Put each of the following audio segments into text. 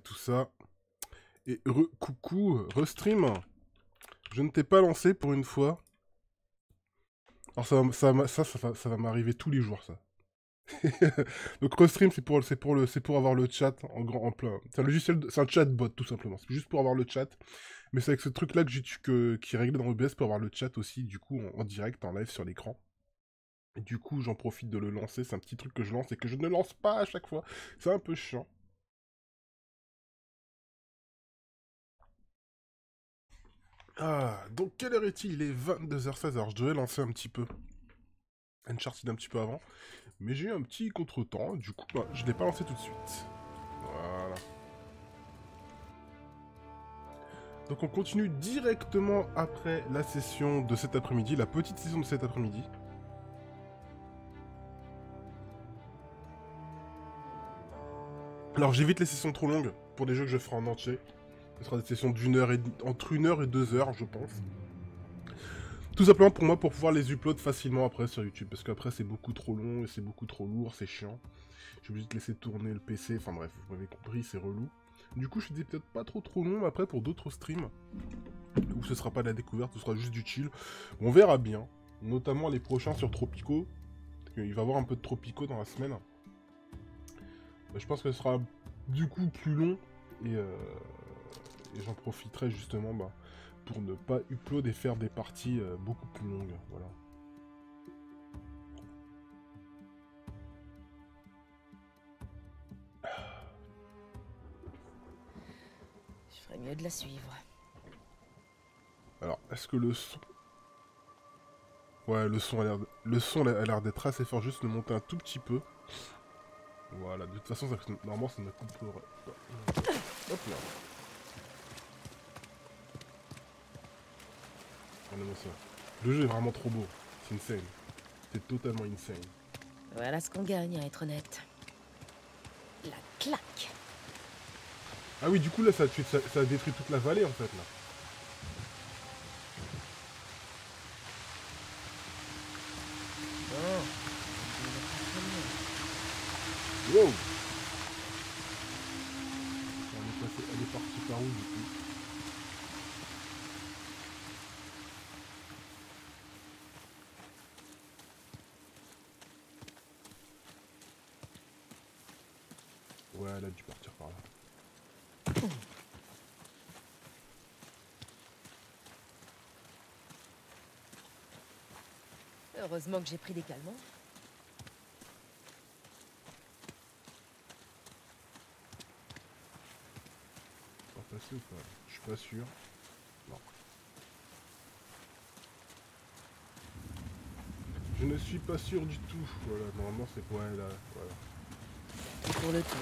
tout ça. Et re coucou, restream. Je ne t'ai pas lancé pour une fois. Alors ça, ça, ça, ça, ça va m'arriver tous les jours, ça. Donc Restream, c'est pour, c'est pour le, c'est pour avoir le chat en grand, en plein. C'est un logiciel, c'est un chatbot tout simplement. C'est juste pour avoir le chat. Mais c'est avec ce truc-là que j'ai que, qui est réglé dans OBS pour avoir le chat aussi, du coup, en, direct, en live sur l'écran. Du coup, j'en profite de le lancer. C'est un petit truc que je lance et que je ne lance pas à chaque fois. C'est un peu chiant. Ah, donc quelle heure est-il? Il est 22h16, alors je devais lancer un petit peu. Uncharted un petit peu avant. Mais j'ai eu un petit contretemps, du coup, bah, je ne l'ai pas lancé tout de suite. Voilà. Donc on continue directement après la session de cet après-midi, la petite session de cet après-midi. Alors j'évite les sessions trop longues pour les jeux que je ferai en entier. Ce sera des sessions d'une heure et entre une heure et deux heures, je pense. Tout simplement pour moi, pour pouvoir les upload facilement après sur YouTube. Parce qu'après, c'est beaucoup trop long et c'est beaucoup trop lourd, c'est chiant. J'ai obligé de laisser tourner le PC. Enfin bref, vous m'avez compris, c'est relou. Du coup, je dis peut-être pas trop trop long après pour d'autres streams. Où ce sera pas de la découverte, ce sera juste du chill. On verra bien. Notamment les prochains sur Tropico. Il va y avoir un peu de Tropico dans la semaine. Bah, je pense que ce sera du coup plus long. Et, euh, et j'en profiterai justement bah, pour ne pas upload et faire des parties euh, beaucoup plus longues. Voilà. Je ferais mieux de la suivre. Alors, est-ce que le son... Ouais, le son a l'air le son a l'air d'être assez fort, juste le monter un tout petit peu. Voilà, de toute façon, ça... normalement, ça ne couperait Hop là. Le jeu est vraiment trop beau. C'est insane. C'est totalement insane. Voilà ce qu'on gagne à être honnête. La claque. Ah oui, du coup, là, ça, ça, ça détruit toute la vallée, en fait, là. Oh. Wow elle est, passée, elle est partie par où, du coup elle a dû partir par là. Heureusement que j'ai pris des calmants. Pas passer ou pas Je suis pas sûr. Non. Je ne suis pas sûr du tout. Voilà, normalement c'est pour elle là. Voilà. Pour le tout.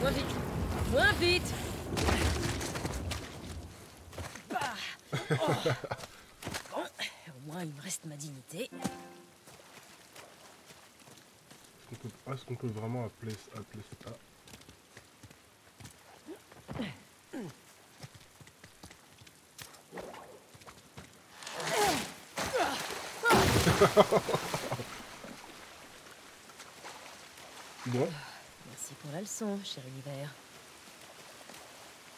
Moins vite Moins vite bah. oh. Bon, au moins il me reste ma dignité. Est-ce qu'on peut, vraiment appeler, appeler ça bon. Merci pour la leçon, cher univers.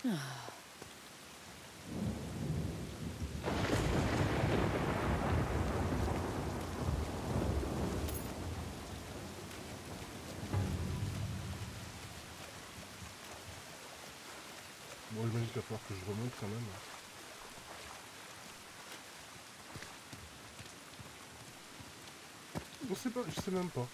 Ah. Bon, j'imagine qu'il va falloir je remonte quand même. On sait pas, je sais même pas.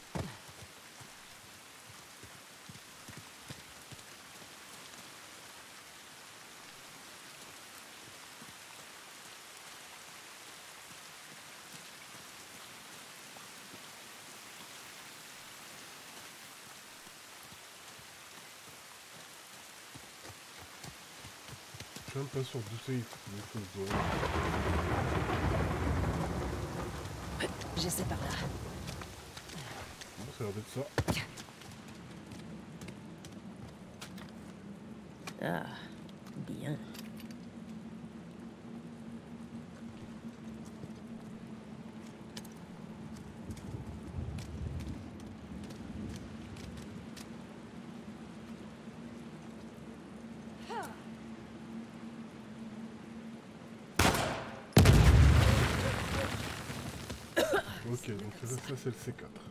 Même pas sûr d'où c'est J'essaie par là. Bon, ça a l'air d'être ça. Ah, bien. Ok, donc ça, c'est le C4.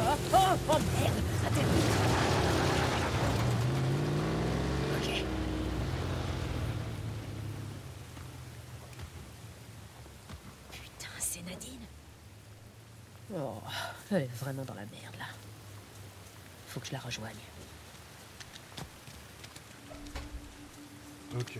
Oh, oh, oh merde Raté Ok. Putain, c'est Nadine Oh, elle est vraiment dans la merde, là. Faut que je la rejoigne. Ok.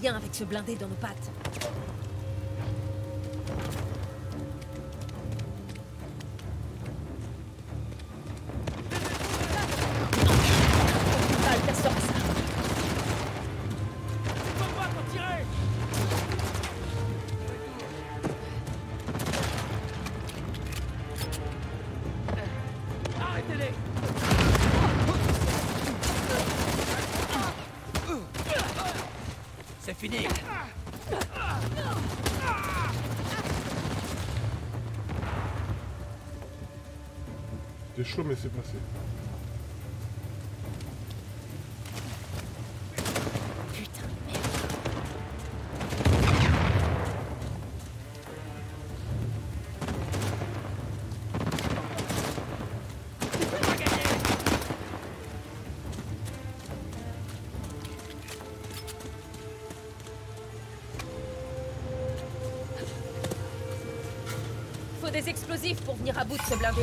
Rien avec ce blindé dans nos pattes. Chaud, mais c'est passé. Des explosifs pour venir à bout de ce blindé.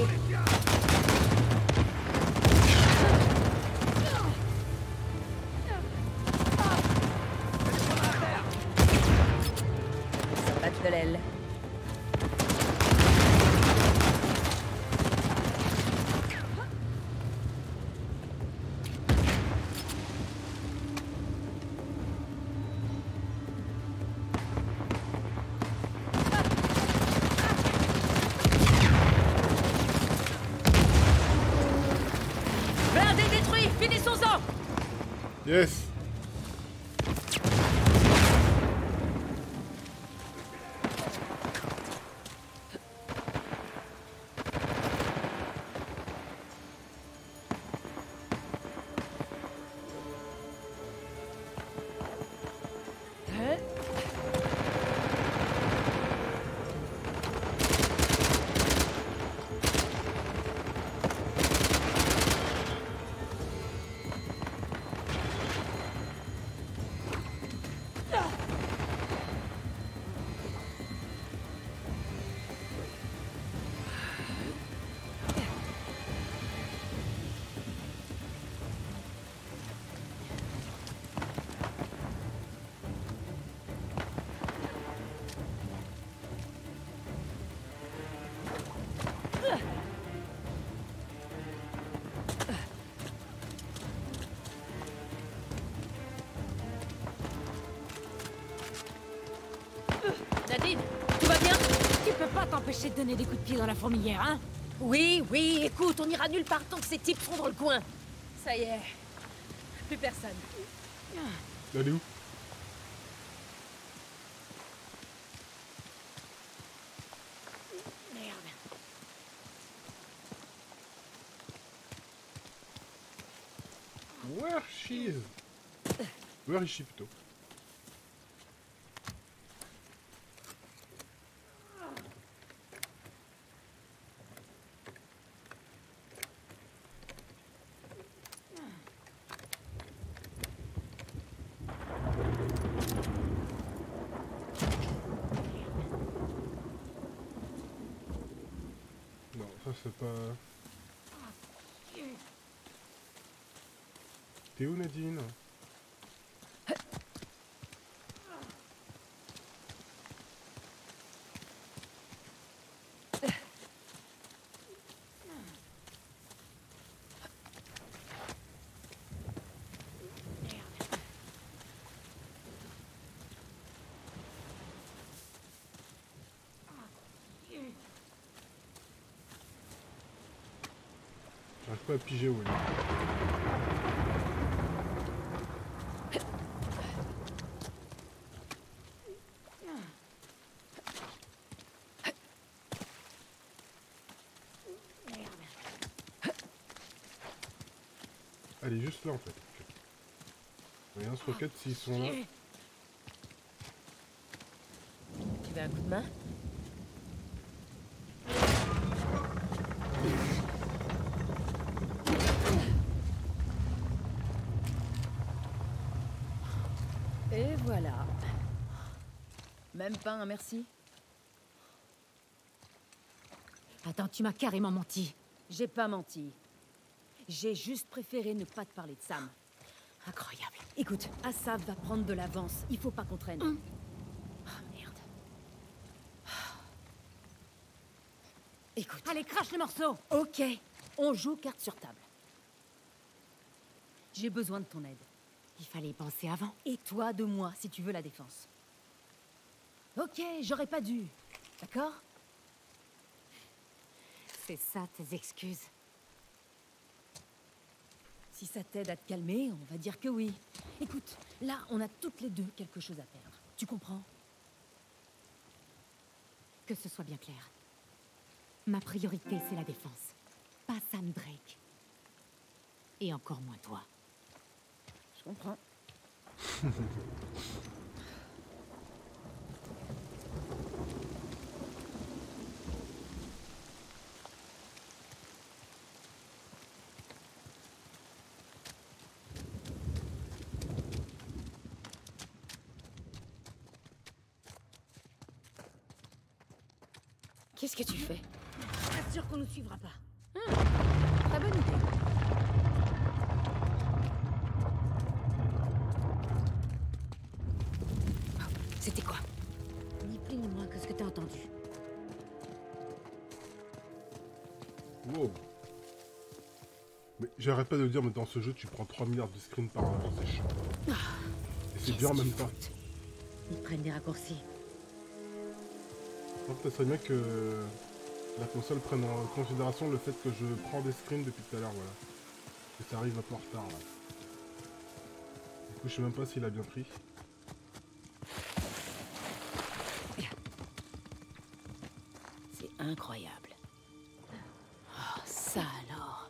T'empêcher de donner des coups de pied dans la fourmilière, hein Oui, oui, écoute, on ira nulle part tant que ces types seront dans le coin. Ça y est. Plus personne. Elle est où Merde. Where she is? Where is she plutôt Non, ça c'est pas... Nadine J'arrive pas à piger où. Elle est juste là en fait. Regarde ce roquette s'ils sont là. Tu veux un coup de main? Et voilà. Même pas un merci. Attends, tu m'as carrément menti. J'ai pas menti. J'ai juste préféré ne pas te parler de Sam. Incroyable. Écoute, Asaf va prendre de l'avance. Il faut pas qu'on traîne. Oh merde. Écoute. Allez, crache le morceau Ok, on joue carte sur table. J'ai besoin de ton aide. Il fallait y penser avant. Et toi de moi, si tu veux la défense. Ok, j'aurais pas dû. D'accord? C'est ça tes excuses. Si ça t'aide à te calmer, on va dire que oui. Écoute, là, on a toutes les deux quelque chose à perdre. Tu comprends? Que ce soit bien clair. Ma priorité, c'est la défense. Pas Sam Drake. Et encore moins toi. Je comprends. Qu'est-ce que tu fais? Assure qu'on nous suivra pas. Très bonne idée. C'était quoi? Ni plus ni moins que ce que t'as entendu. Wow. Mais j'arrête pas de le dire, mais dans ce jeu, tu prends 3 milliards de screens par an, c'est chaud. Et c'est dur en même temps. Ils prennent des raccourcis. Donc ça serait bien que la console prenne en considération le fait que je prends des screens depuis tout à l'heure, voilà. Que ça arrive un peu en retard, là. Du coup, je sais même pas s'il a bien pris. C'est incroyable. Oh, ça alors.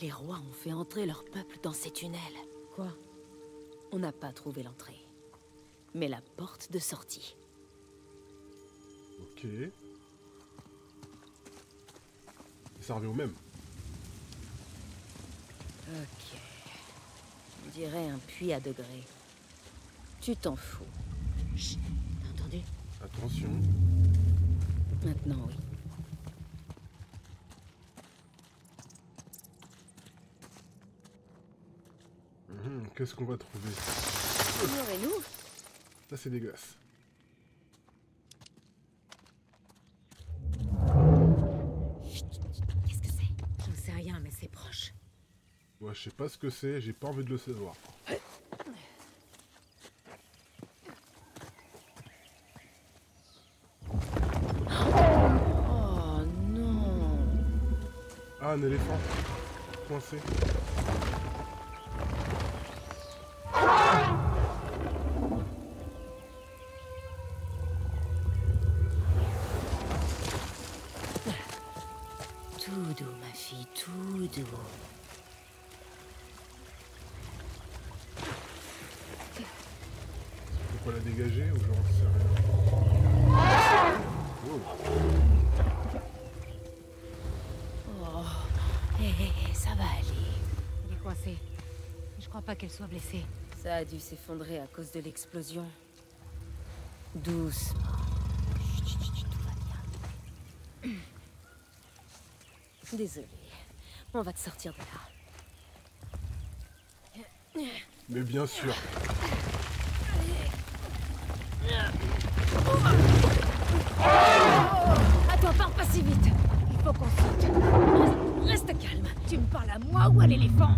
Les rois ont fait entrer leur peuple dans ces tunnels. Quoi? On n'a pas trouvé l'entrée. Mais la porte de sortie. Ok. Et ça revient au même. Ok. On dirait un puits à degrés. Tu t'en fous. Chut, t'as entendu? Attention. Maintenant, oui. Mhm, Qu'est-ce qu'on va trouver? Ignorez-nous. Là, c'est dégueulasse. Qu'est-ce que c'est J'en sais rien, mais c'est proche. Ouais, je sais pas ce que c'est, j'ai pas envie de le savoir. Oh non. Ah, un éléphant. Coincé. Qu'elle soit blessée. Ça a dû s'effondrer à cause de l'explosion. Doucement. Chut, chut, chut, tout va bien. Désolée. On va te sortir de là. Mais bien sûr. Attends, parle pas si vite. Il faut qu'on saute. Reste, reste calme. Tu me parles à moi ou à l'éléphant?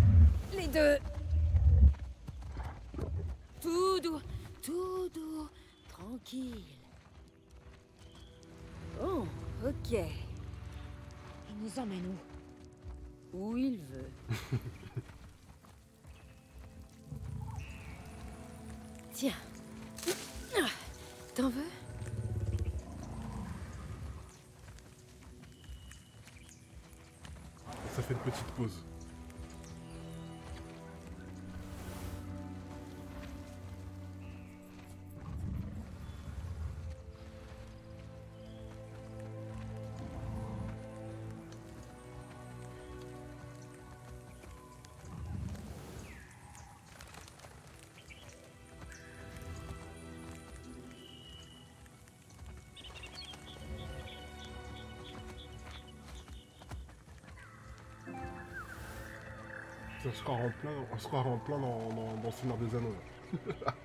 On se croirait en plein, on dans, dans, dans Seigneur des Anneaux.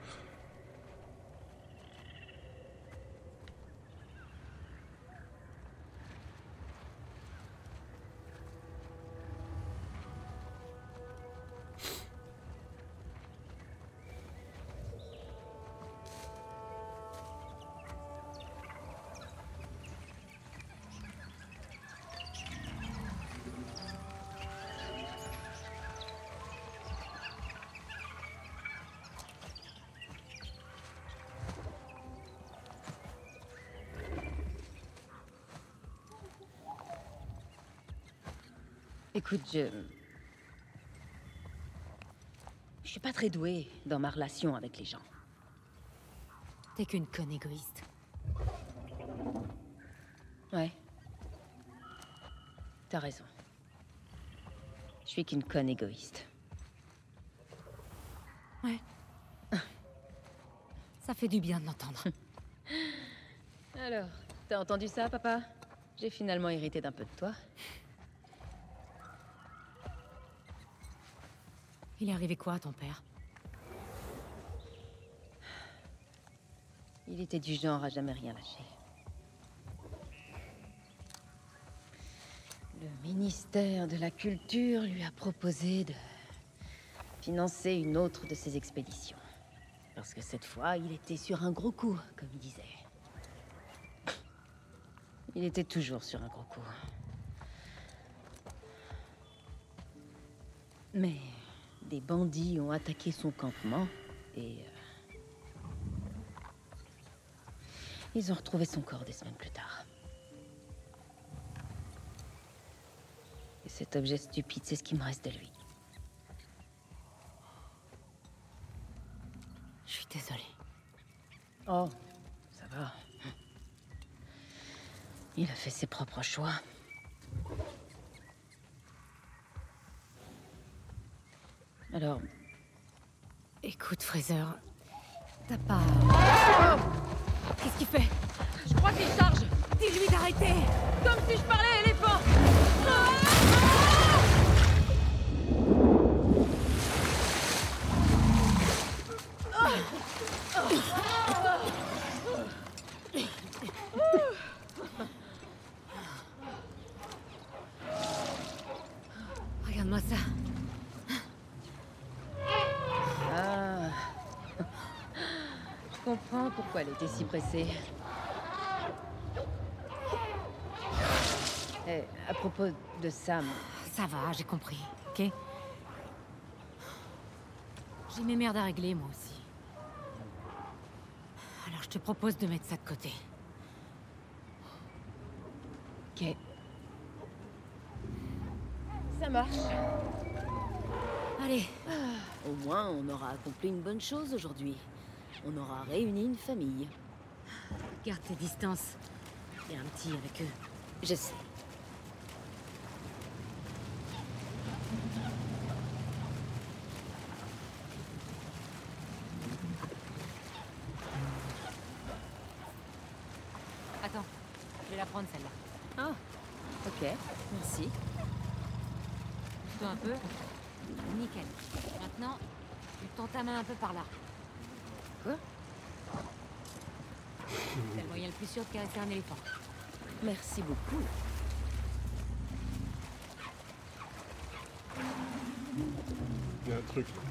Écoute, je... Je suis pas très douée dans ma relation avec les gens. T'es qu'une conne égoïste. Ouais. T'as raison. Je suis qu'une conne égoïste. Ouais. Ça fait du bien de l'entendre. Alors, t'as entendu ça, papa? J'ai finalement hérité d'un peu de toi. Il est arrivé quoi à ton père? Il était du genre à jamais rien lâcher. Le ministère de la Culture lui a proposé de financer une autre de ses expéditions. Parce que cette fois, il était sur un gros coup, comme il disait. Il était toujours sur un gros coup. Mais des bandits ont attaqué son campement et... euh, Ils ont retrouvé son corps des semaines plus tard. Et cet objet stupide, c'est ce qui me reste de lui. Je suis désolée. Oh, ça va. Il a fait ses propres choix. Alors, Écoute, Fraser, t'as pas... Qu'est-ce qu'il fait? Je crois qu'il charge. Dis-lui d'arrêter. Comme si je parlais à l'éléphant Regarde-moi ça. Ah. Je si pressée. Eh, à propos de Sam, Ça va, j'ai compris, ok J'ai mes merdes à régler, moi aussi. Alors je te propose de mettre ça de côté. ok. Ça marche. Allez, Au moins, on aura accompli une bonne chose aujourd'hui. On aura réuni une famille. garde tes distances. Il y a un petit avec eux. Je sais. Attends, je vais la prendre celle-là. Ah, ok, merci. Bouge-toi un peu. Nickel. Maintenant, Tu tends ta main un peu par là. Quoi C'est le moyen le plus sûr de caresser un éléphant. Merci beaucoup. Il y a un truc. là.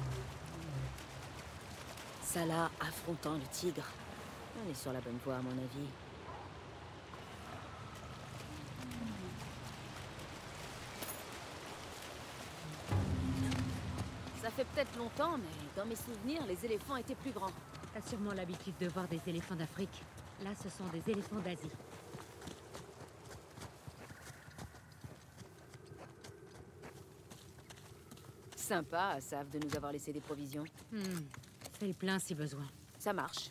Salah affrontant le tigre. On est sur la bonne voie, à mon avis. Ça fait peut-être longtemps, mais dans mes souvenirs, les éléphants étaient plus grands. T'as sûrement l'habitude de voir des éléphants d'Afrique. Là, ce sont des éléphants d'Asie. Sympa, savent de nous avoir laissé des provisions. Hmm. Fais le plein si besoin. Ça marche.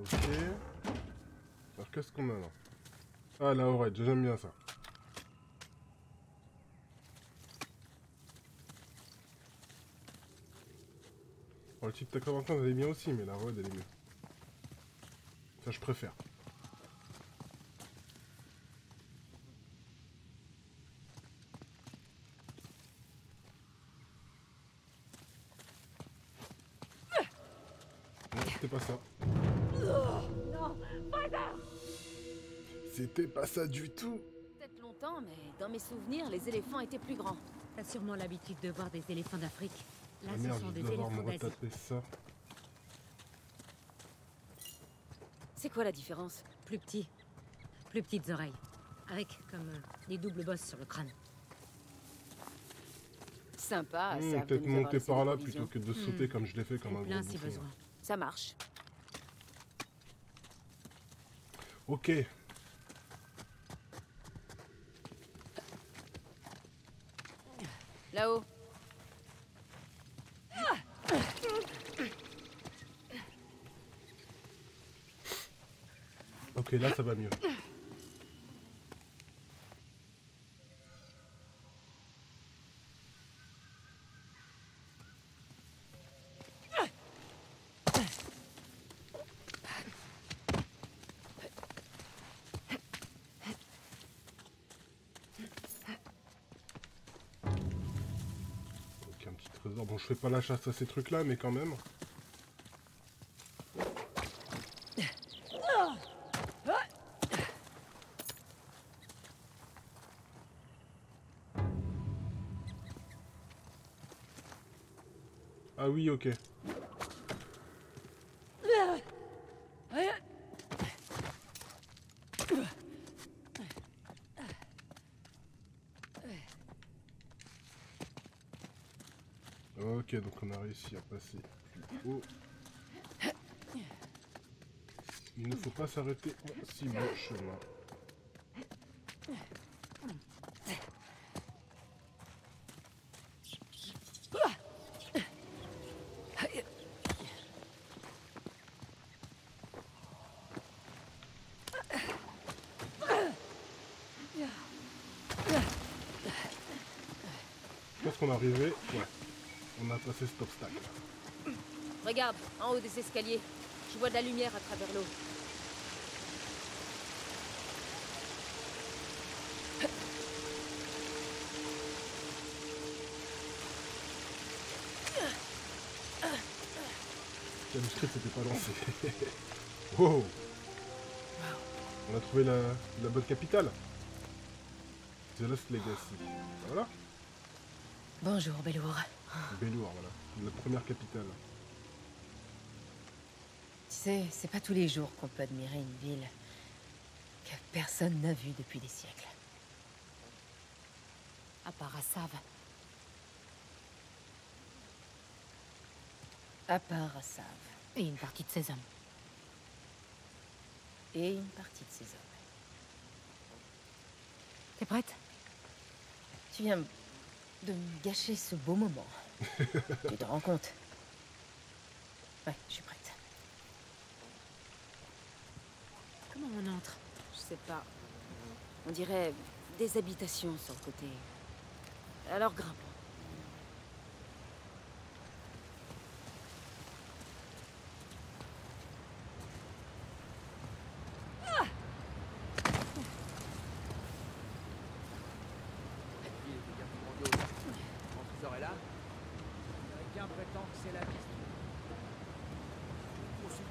Ok. Alors qu'est-ce qu'on a là J'aime bien ça. Bon, le tac Valentin, elle est bien aussi, mais la road elle est mieux. Ça je préfère. Ça du tout. Peut-être longtemps, mais dans mes souvenirs, les éléphants étaient plus grands. T'as sûrement l'habitude de voir des éléphants d'Afrique. Là, Ah ce merde, sont je des éléphants d'Asie. ça. C'est quoi la différence? Plus petits. Plus petites oreilles. Avec comme euh, des doubles bosses sur le crâne. Sympa, savent de Peut-être monter par là plutôt que de sauter Hmm. comme je l'ai fait comme un le plein si besoin. Ça marche. Ok. Là ça va mieux. Un petit trésor. Bon, je fais pas la chasse à ces trucs-là, mais quand même. Oui, ok. Ok, donc on a réussi à passer plus haut. Il ne faut pas s'arrêter en si bon chemin. Arrivé. Ouais. On a passé cet obstacle. Regarde, en haut des escaliers. Je vois de la lumière à travers l'eau. Le script n'était pas lancé. wow On a trouvé la, la bonne capitale. The Lost Legacy. Voilà. Bonjour, Bellour. Bellour, voilà. La première capitale. Tu sais, c'est pas tous les jours qu'on peut admirer une ville que personne n'a vue depuis des siècles. À part Assav. À part Assav Et une partie de ses hommes. et une partie de ses hommes. T'es prête? Tu viens de me gâcher ce beau moment. tu te rends compte? Ouais, je suis prête. Comment on entre? Je sais pas. On dirait des habitations sur le côté. Alors grimpons.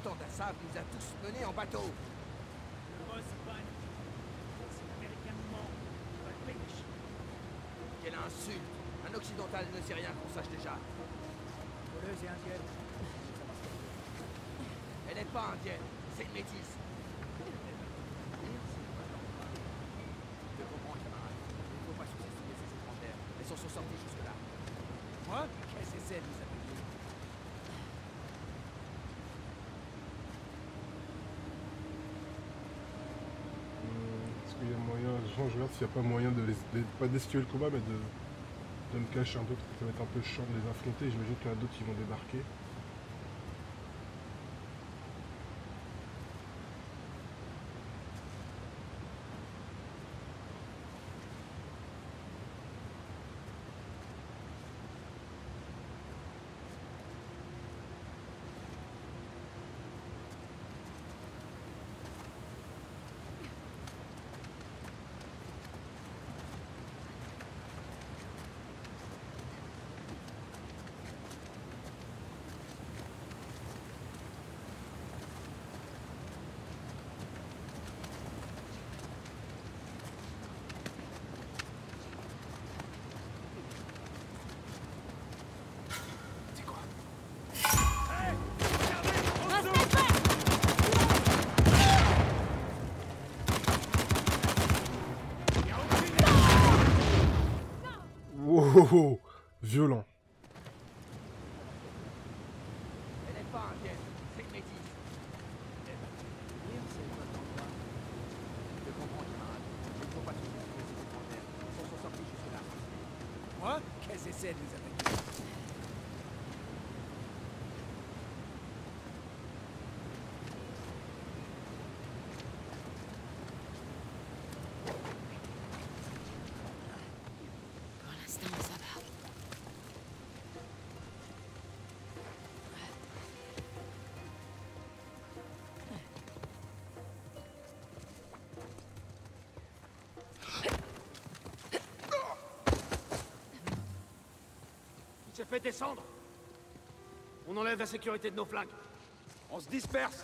pourtant Dassab nous a tous menés en bateau. Le. Quelle insulte Un occidental ne sait rien qu'on sache déjà. Voleuse et indienne. Elle n'est pas indienne, c'est une métisse. Je comprends, camarade. Il ne faut pas sous-estimer ces étrangères. Elles s'en sont sorties jusque-là. Moi? Qu'est-ce que c'est, nous appelez Euh, Est-ce qu'il y a je regarde s'il n'y a pas moyen de, les, pas d'esquiver le combat, mais de, de me cacher un peu, parce ça va être un peu chiant de les affronter. J'imagine qu'il y en a d'autres qui vont débarquer. Wow, violent. Fait descendre. On enlève la sécurité de nos flingues. On se disperse.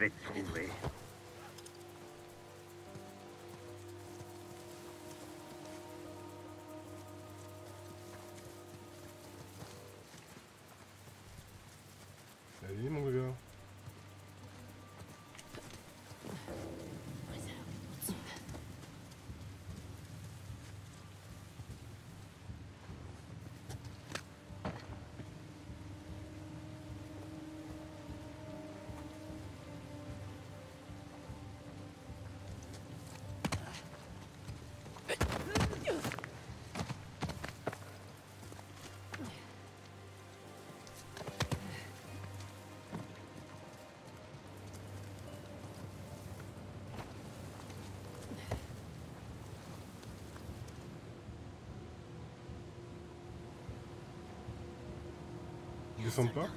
Je Ils descendent pas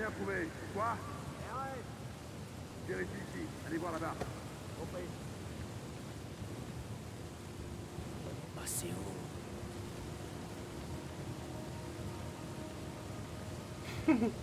rien trouvé. Quoi Vérifie ici. Allez voir là-bas. Compris. Bah, c'est où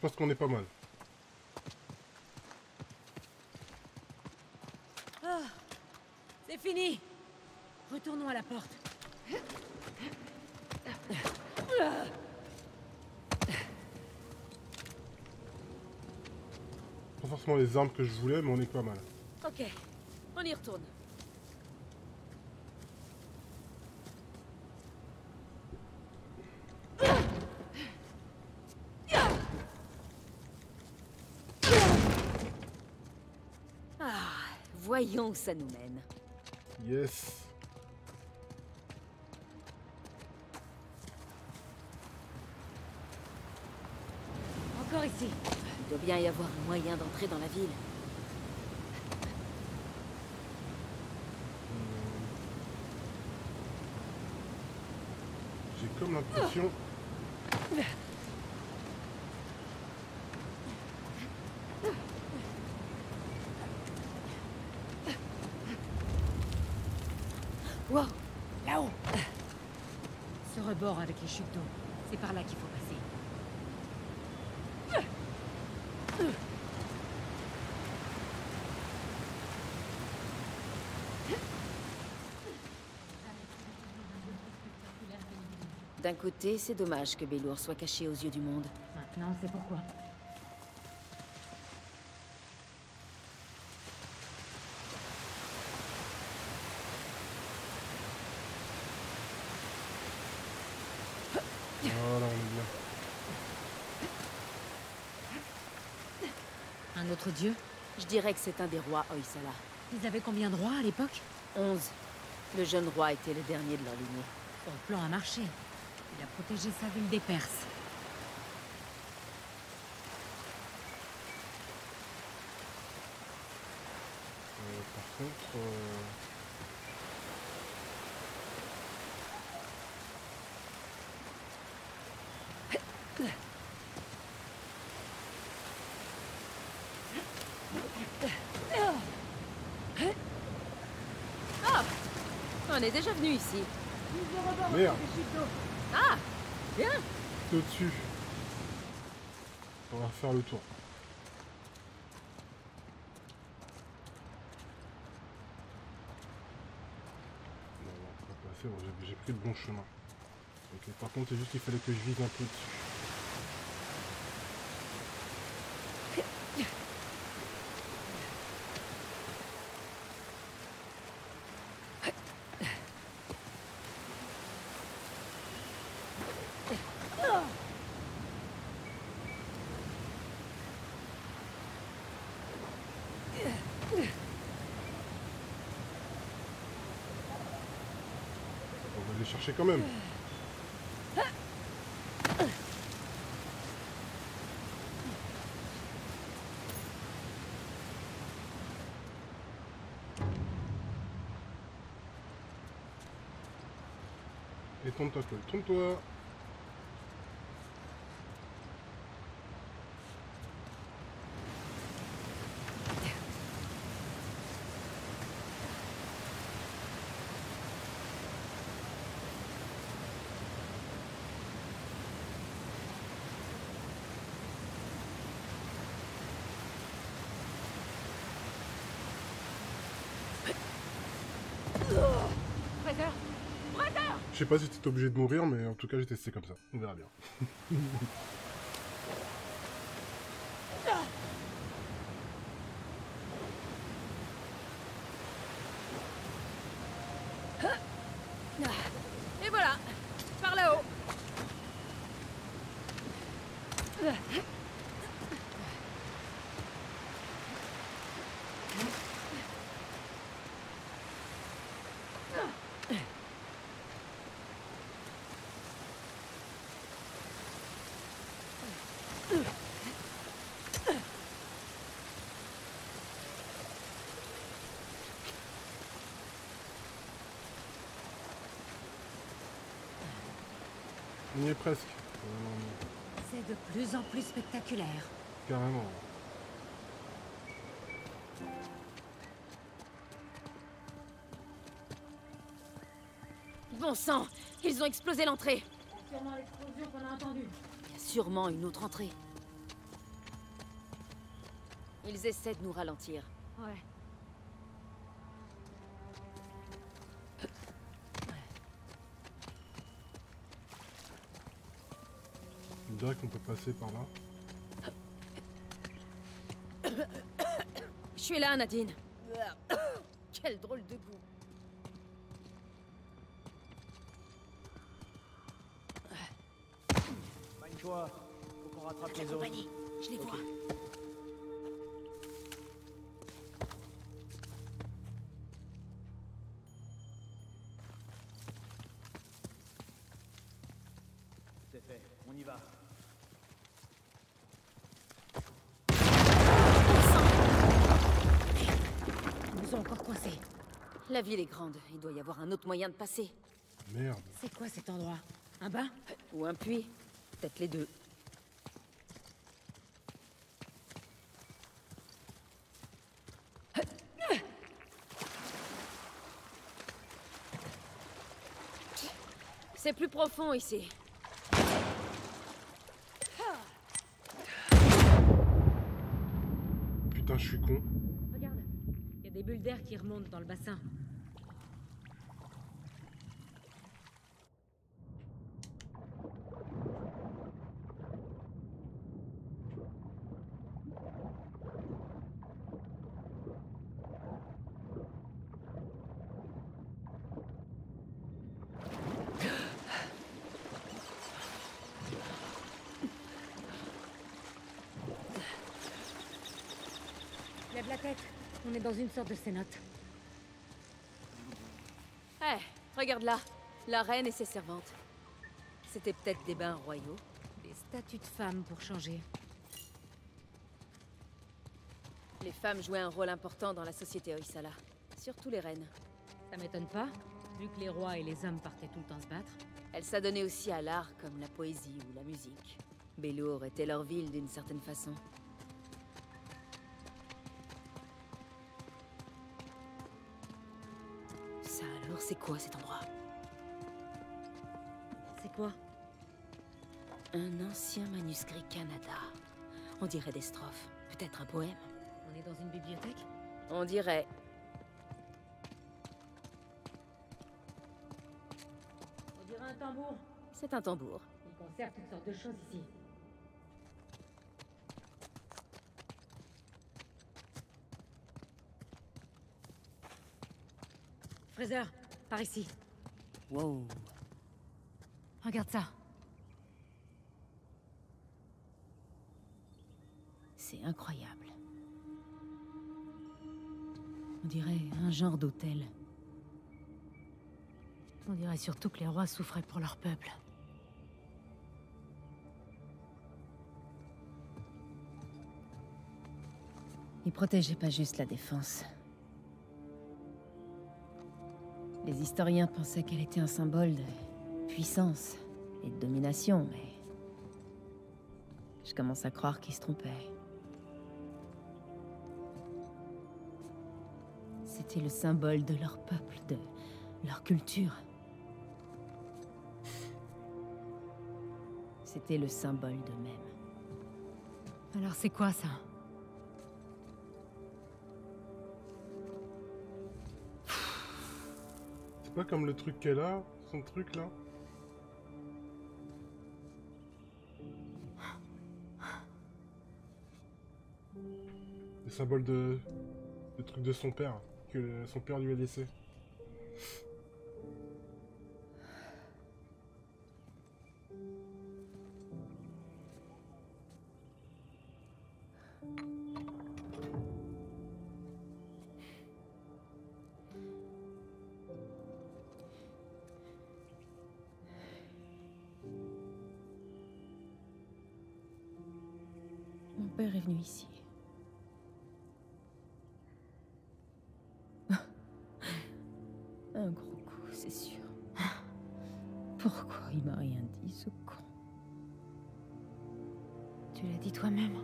Je pense qu'on est pas mal. C'est fini Retournons à la porte. Pas forcément les armes que je voulais, mais on est pas mal. Ok, on y retourne. Ah, voyons où ça nous mène. Yes. Encore ici. Il doit bien y avoir un moyen d'entrer dans la ville. J'ai comme l'impression... Wow Avec les chutes d'eau. C'est par là qu'il faut passer. D'un côté, c'est dommage que Bélour soit caché aux yeux du monde. Maintenant, c'est pourquoi. Voilà, on est bien. Dieu Je dirais que c'est un des rois Oisala. Ils avaient combien de rois à l'époque Onze. Le jeune roi était le dernier de leur lignée. Son plan a marché. Il a protégé sa ville des Perses. Euh, par contre... euh, on est déjà venu ici. Merde, Ah Bien au-dessus. On va refaire le tour. Non, non, on va passer, bon, j'ai- pris le bon chemin. Par contre, c'est juste qu'il fallait que je vise un peu dessus. On va les chercher quand même. Et tourne-toi, tourne-toi. Fraser Je sais pas si t'étais obligé de mourir, mais en tout cas, j'ai testé comme ça. On verra bien. Et voilà Par là-haut On y est presque. Euh, non, non, C'est de plus en plus spectaculaire. carrément. Bon sang Ils ont explosé l'entrée Sûrement l'explosion qu'on a entendue. Il y a sûrement une autre entrée. Ils essaient de nous ralentir. Ouais. Je dirais qu'on peut passer par là. Je suis là, Nadine. Quel drôle de goût. Mine-toi. Faut qu'on rattrape La les autres. La ville est grande. Il doit y avoir un autre moyen de passer. Merde. C'est quoi cet endroit? Un bain? Ou un puits. Peut-être les deux. C'est plus profond ici. Putain, je suis con. Regarde. Il y a des bulles d'air qui remontent dans le bassin. On est dans une sorte de cénote. Eh, regarde là. La reine et ses servantes. C'était peut-être des bains royaux. Des statues de femmes pour changer. Les femmes jouaient un rôle important dans la société Oisala. Surtout les reines. Ça m'étonne pas, vu que les rois et les hommes partaient tout le temps se battre. Elles s'adonnaient aussi à l'art comme la poésie ou la musique. Bellour était leur ville d'une certaine façon. C'est quoi cet endroit C'est quoi Un ancien manuscrit Canada. On dirait des strophes. Peut-être un poème. On est dans une bibliothèque On dirait. On dirait un tambour. C'est un tambour. Il conserve toutes sortes de choses ici. Fraser, par ici. Wow. Regarde ça. C'est incroyable. On dirait un genre d'hôtel. On dirait surtout que les rois souffraient pour leur peuple. Ils protégeaient pas juste la défense. Les historiens pensaient qu'elle était un symbole de puissance et de domination, mais... Je commence à croire qu'ils se trompaient. C'était le symbole de leur peuple, de leur culture. C'était le symbole d'eux-mêmes. Alors c'est quoi ça? Comme le truc qu'elle a, son truc là Le symbole de... Le truc de son père, que son père lui a laissé. Père est venu ici. Un gros coup, c'est sûr. Pourquoi il m'a rien dit, ce con? Tu l'as dit toi-même.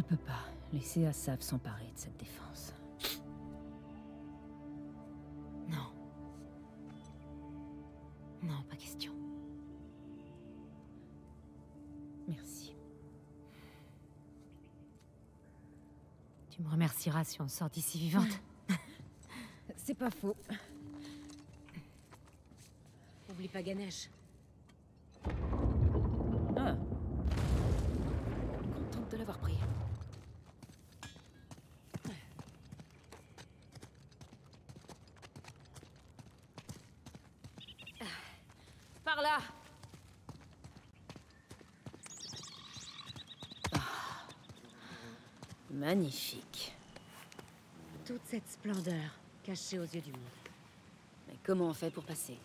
Je peux pas laisser Asaf s'emparer de cette défense. Non. Non, pas question. Merci. Tu me remercieras si on sort d'ici vivante. C'est pas faux. Oublie pas Ganesh. Ah. Contente de l'avoir pris. Par là Ah. Magnifique. Toute cette splendeur, cachée aux yeux du monde. Mais comment on fait pour passer?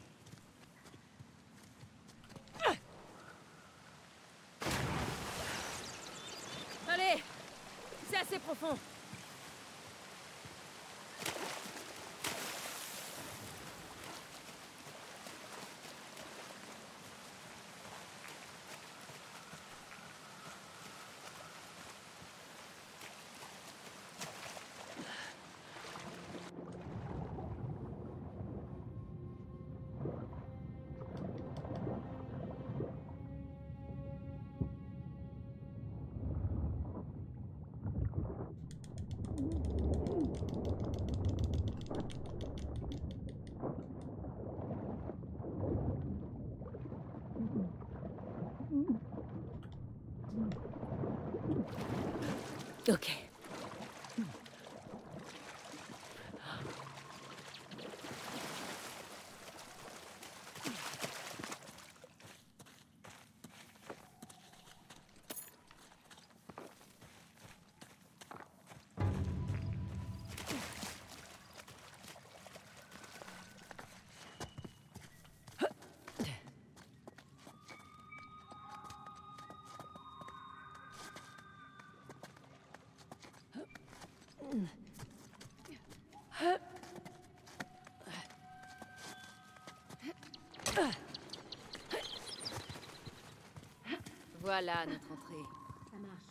Voilà notre entrée. Ça marche.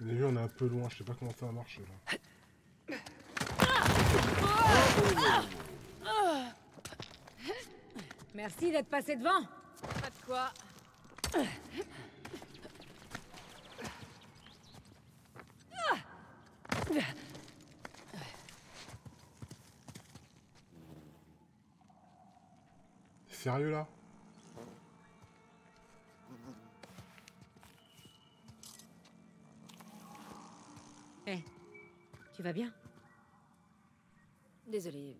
Vous avez vu, on est un peu loin, je sais pas comment ça va marcher là. Merci d'être passé devant. Quoi. Sérieux là? Eh, tu vas bien? Désolée,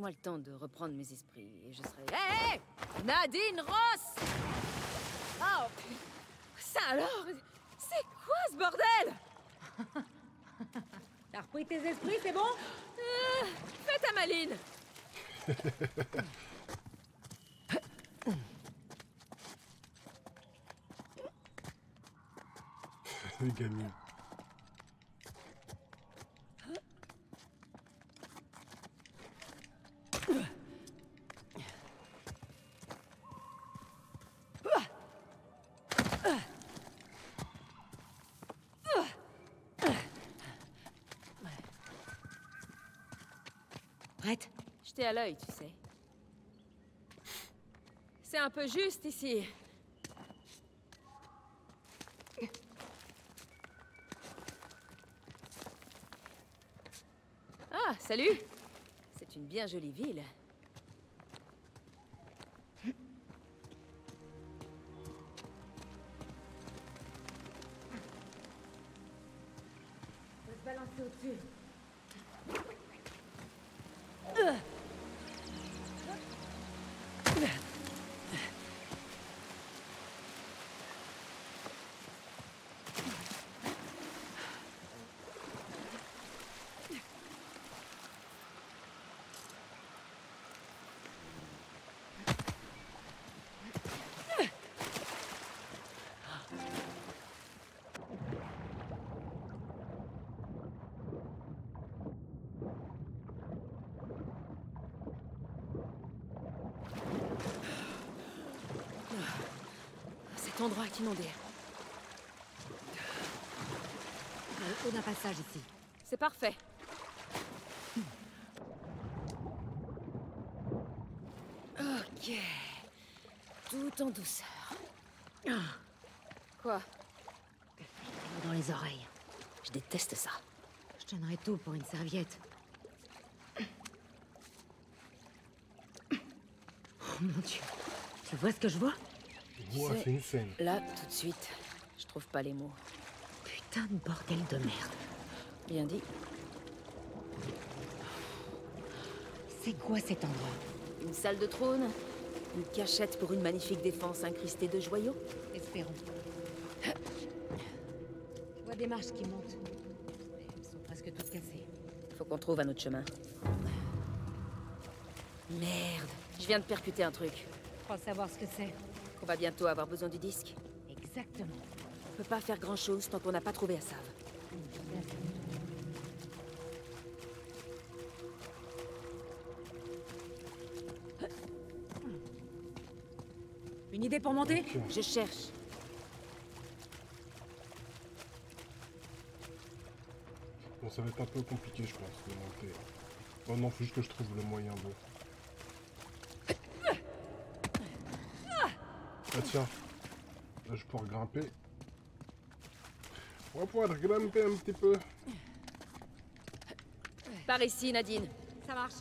laisse-moi le temps de reprendre mes esprits et je serai. Hé Nadine Ross! Oh Ça alors? C'est quoi ce bordel? T'as repris tes esprits, c'est bon? Euh, Fais ta maline! Les gamins. À l'œil, tu sais. C'est un peu juste ici. Ah, salut C'est une bien jolie ville. Cet endroit est inondé. On a passage ici. C'est parfait. Ok. Tout en douceur. Quoi? Dans les oreilles. Je déteste ça. Je donnerais tout pour une serviette. Oh mon dieu. Tu vois ce que je vois? C'est une scène. Là, tout de suite, je trouve pas les mots. Putain de bordel de merde. Bien dit. C'est quoi cet endroit? Une salle de trône? Une cachette pour une magnifique défense incrustée de joyaux? Espérons. Je vois des marches qui montent. Elles sont presque toutes cassées. Faut qu'on trouve un autre chemin. Merde Je viens de percuter un truc. Je crois savoir ce que c'est. On va bientôt avoir besoin du disque. Exactement. On peut pas faire grand-chose tant qu'on n'a pas trouvé Assav. Une idée pour monter. Je cherche. Bon, ça va être un peu compliqué, je pense, de monter. Oh non, faut juste que je trouve le moyen de... tiens, là je pouvoir grimper. On va pouvoir grimper un petit peu. Par ici, Nadine. Ça marche.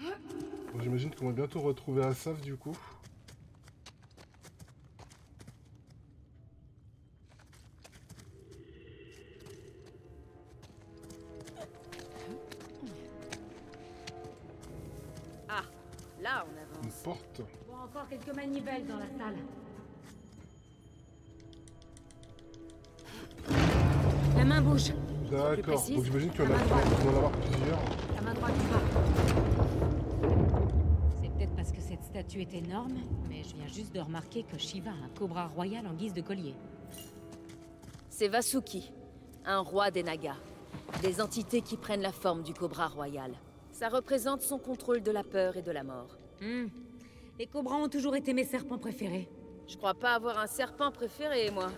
Bon, J'imagine qu'on va bientôt retrouver Asaf du coup. D'accord, donc j'imagine qu'on va en avoir plusieurs. C'est peut-être parce que cette statue est énorme, mais je viens juste de remarquer que Shiva a un cobra royal en guise de collier. C'est Vasuki, un roi des Nagas. Des entités qui prennent la forme du cobra royal. Ça représente son contrôle de la peur et de la mort. Hmm. Les cobras ont toujours été mes serpents préférés. Je crois pas avoir un serpent préféré, moi.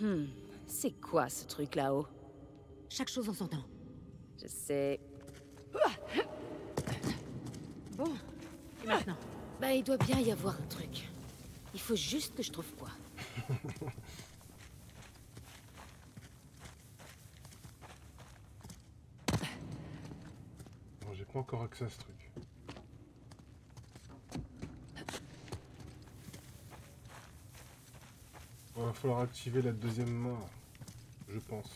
Hmm, c'est quoi ce truc là-haut? Chaque chose en son temps. Je sais. Bon, et maintenant? Bah, il doit bien y avoir un truc. Il faut juste que je trouve quoi. Non, j'ai pas encore accès à ce truc. Il va falloir activer la deuxième main, je pense.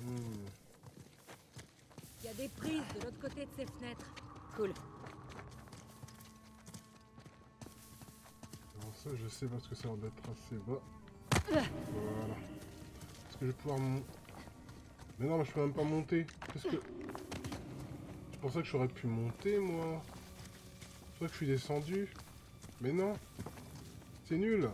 Hmm. Il y a des prises de l'autre côté de ces fenêtres. Cool. Alors ça, je sais parce que ça va être assez bas. Voilà. Est-ce que je vais pouvoir monter Mais non, mais je peux même pas monter. Qu'est-ce que... Je pensais que j'aurais pu monter, moi. C'est vrai que je suis descendu. Mais non. C'est nul.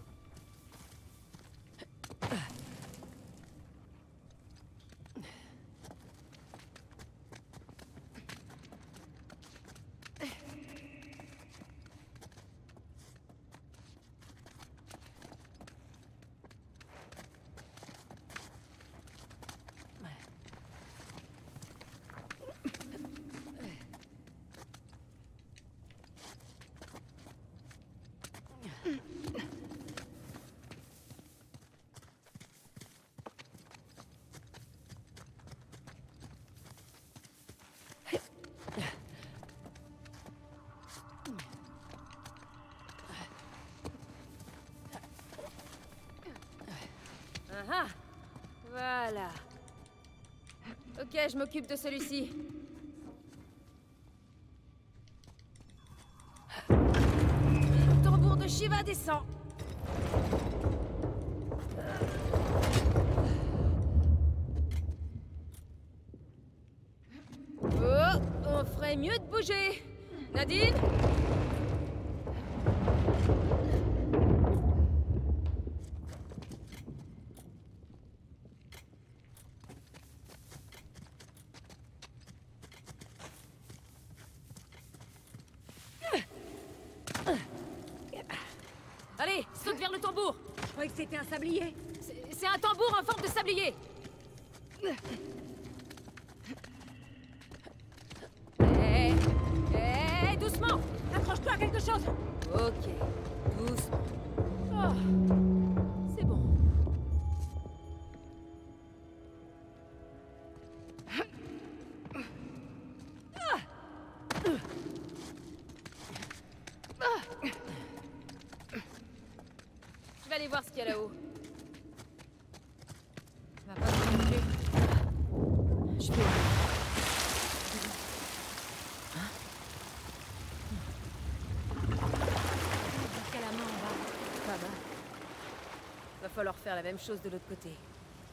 Je m'occupe de celui-ci. Tambour de Shiva descend. Oh, on ferait mieux de bouger. Nadine Allez, saute vers le tambour. Je croyais que c'était un sablier. C'est un tambour en forme de sablier. Voir ce qu'il y a là-haut. Va pas. Je peux. Jusqu'à la main en bas. Pas mal. Va falloir faire la même chose de l'autre côté.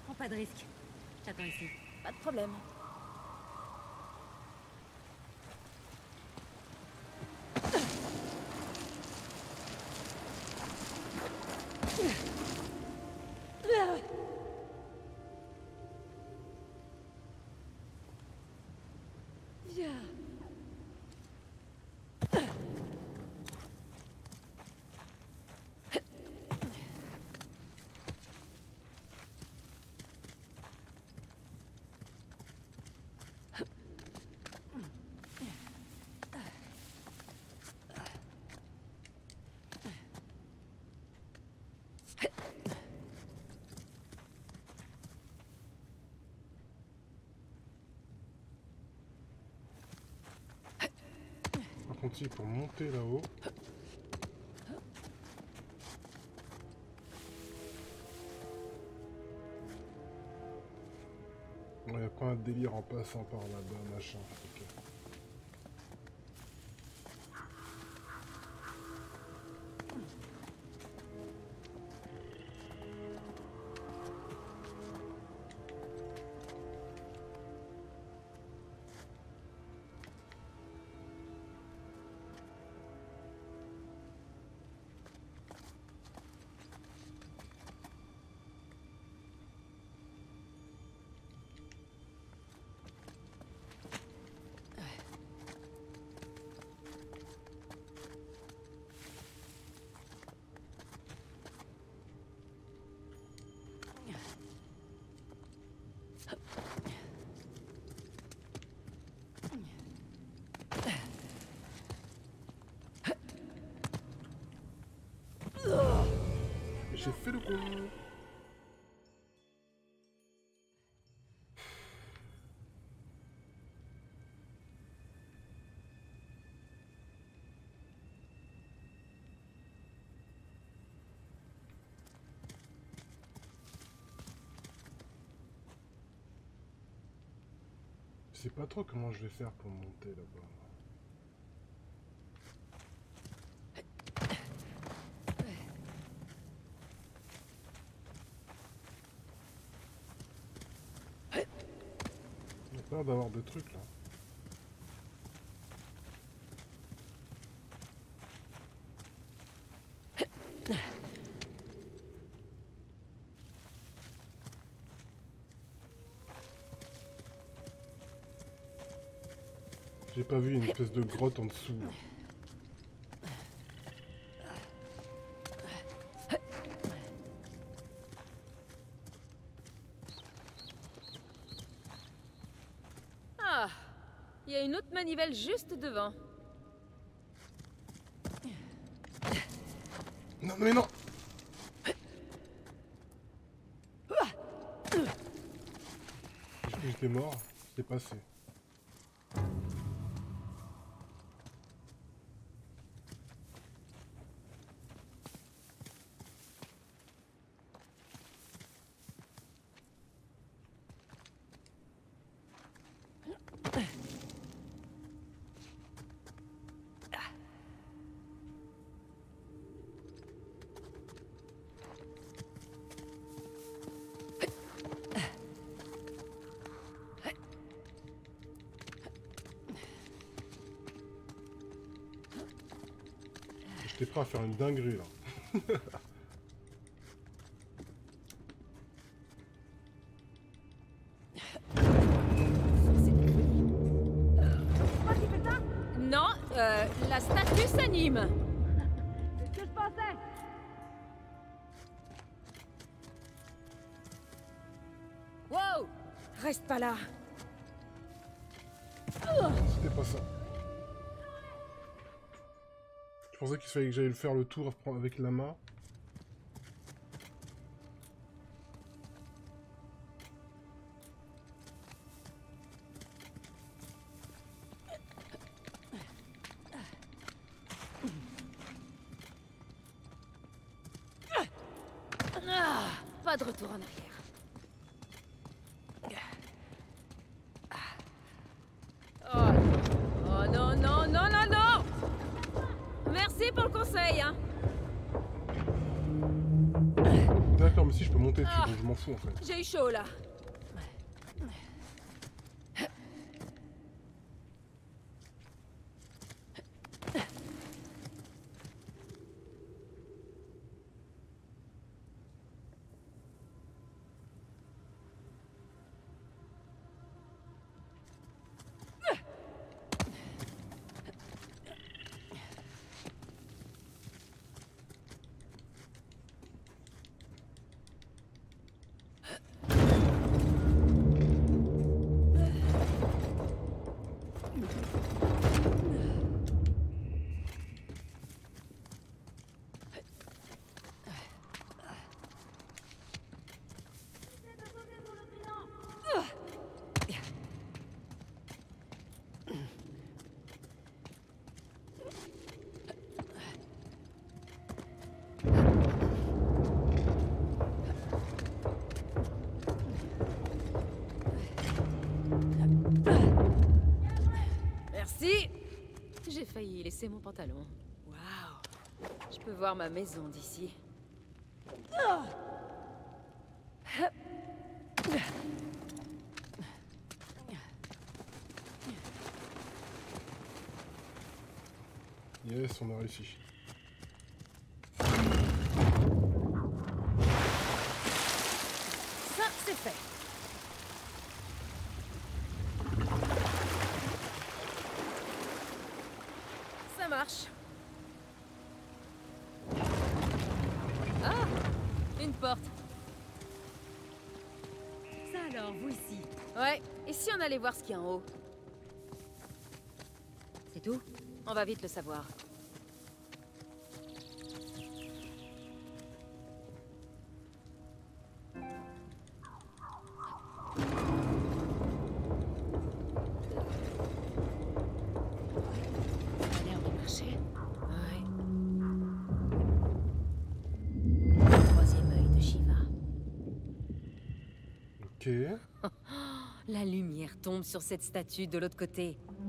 Prends pas de risque. J'attends ici. Pas de problème. Pour monter là-haut... Il n'y a pas un délire en passant par là-bas, machin. J'ai fait le coup. Je sais pas trop comment je vais faire pour monter là-bas. D'avoir de trucs là. Pas vu une espèce de grotte en dessous. Ah Il y a une autre manivelle juste devant. Non mais non j'étais mort, c'est passé. Faire une dinguerie là. Qu'il fallait que j'aille le faire le tour avec la main. J'ai eu chaud là. Failli laisser mon pantalon. Waouh. Je peux voir ma maison d'ici. Yes, on a réussi. Ouais, et si on allait voir ce qu'il y a en haut? C'est tout? On va vite le savoir. Tombe sur cette statue de l'autre côté. Que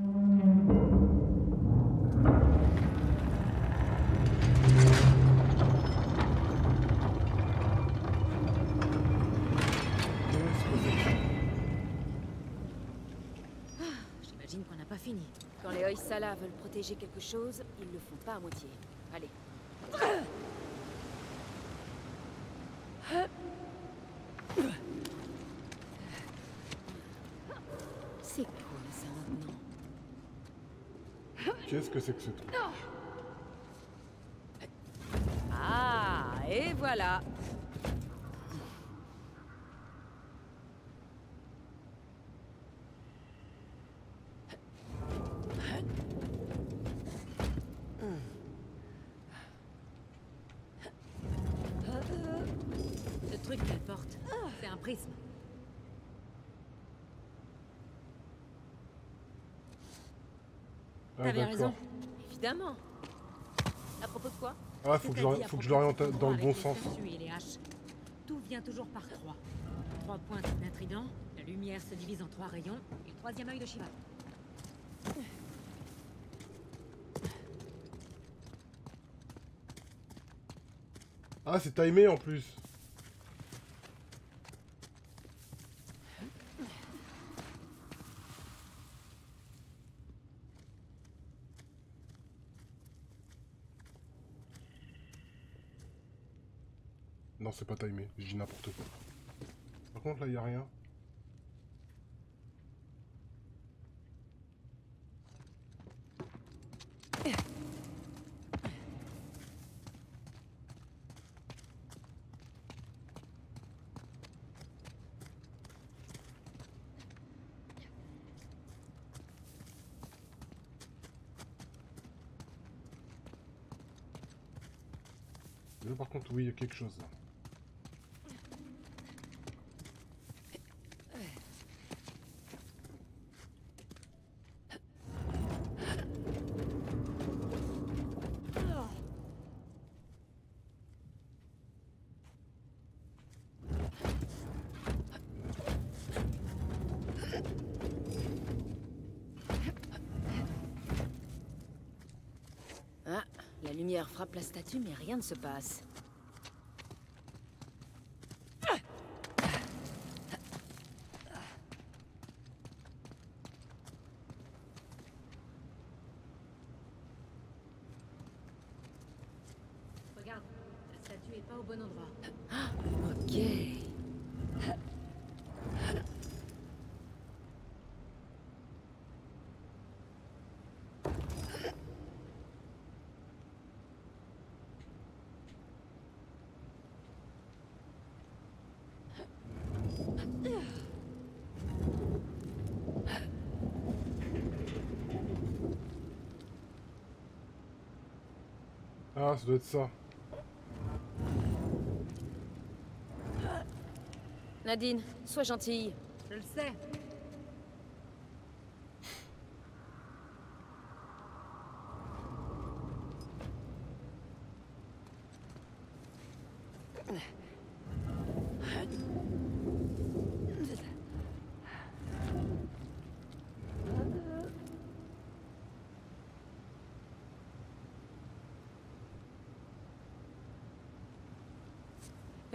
J'imagine qu'on n'a pas fini. Quand les Hoysala veulent protéger quelque chose, ils le font pas à moitié. Allez. C'est quoi ça maintenant Qu'est-ce que c'est que ce truc Ah, et voilà Ce truc qu'elle porte, c'est un prisme. T'avais d'accord. raison. Évidemment À propos de quoi Ah, faut que, faut que je l'oriente dans le bon sens. Et les haches. Tout vient toujours par trois. Trois pointes d'un trident, la lumière se divise en trois rayons, et le troisième œil de Shiva. Ah, c'est timé en plus. C'est pas timé. Je n'importe quoi. Par contre, là, il a rien. Par contre, oui, il y a quelque chose là. Ah, la lumière frappe la statue, mais rien ne se passe. Regarde, la statue est pas au bon endroit. Ok. Ah, ça doit être ça. Nadine, sois gentille. Je le sais.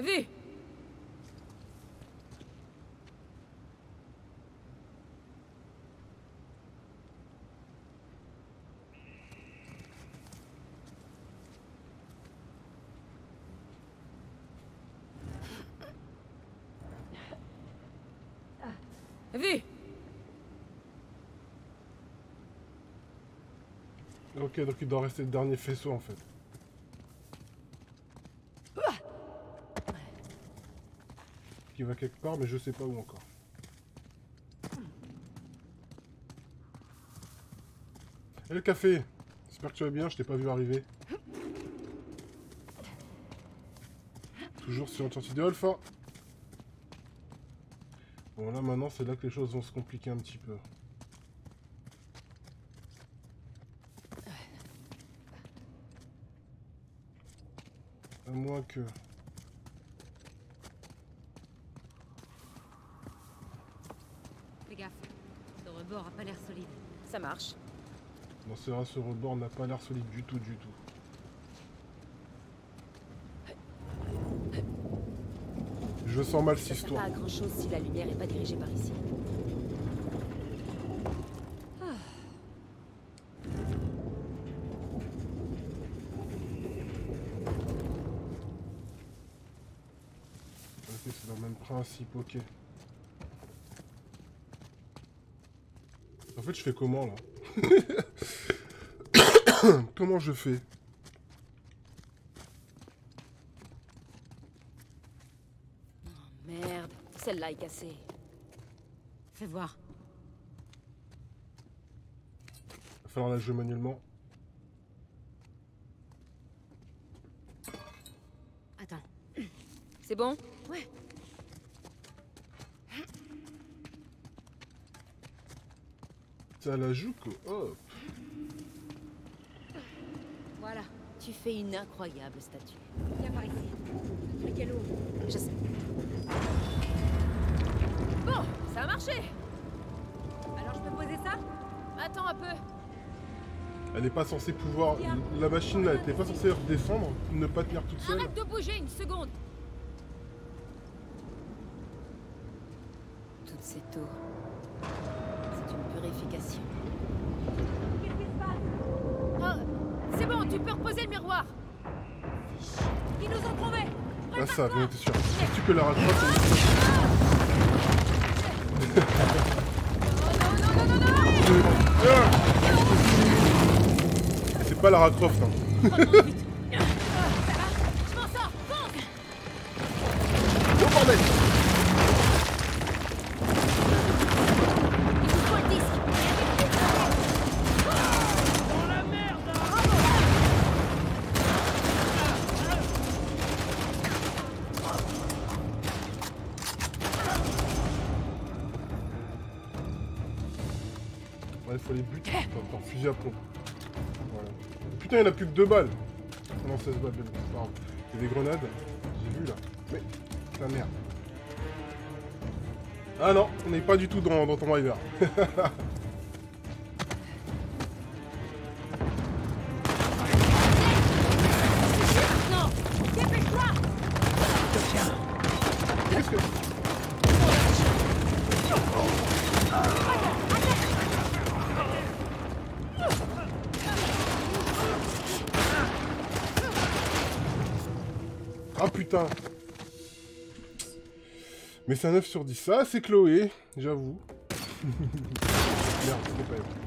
Vu Vu Ok, donc il doit rester le dernier faisceau en fait. Va quelque part, mais je sais pas où encore. Et le café J'espère que tu vas bien, je t'ai pas vu arriver. Toujours sur un chantier de Alpha. Bon là maintenant c'est là que les choses vont se compliquer un petit peu. À moins que... Fais gaffe. Ce rebord a pas l'air solide. Ça marche. Ce rebord n'a pas l'air solide du tout du tout. Je sens mal cette Ça sert histoire. pas à grand chose si la lumière est pas dirigée par ici. Ok, c'est le même principe, ok. En fait, je fais comment là? Comment je fais? Merde, celle-là est cassée. Fais voir. Va falloir la jouer manuellement. Attends. C'est bon? Ouais. Ça la joue quoi Hop Voilà. Tu fais une incroyable statue. Viens par ici. Le truc est lourd. Je sais. Bon, ça a marché Alors je peux poser ça? Attends un peu. Elle est pas censée pouvoir. La machine là, elle était pas censée redescendre, ne pas tenir toute seule. Arrête de bouger une seconde Toute cette eau, c'est une purification. Qu'est-ce qui se passe Oh, c'est bon, tu peux reposer le miroir Ils nous ont trouvés. Ah ça, bien t'es sûr. Tu peux la raccrocher. Oh non, non, non, non, non C'est pas Lara Croft hein. Il a plus que deux balles. Ah non, 16 balles, a des grenades. J'ai vu là. Mais, la merde. Ah non, on n'est pas du tout dans, dans Tomb Raider. un 9 sur 10. Ça, c'est Chloé, j'avoue. Merde, c'est pas elle.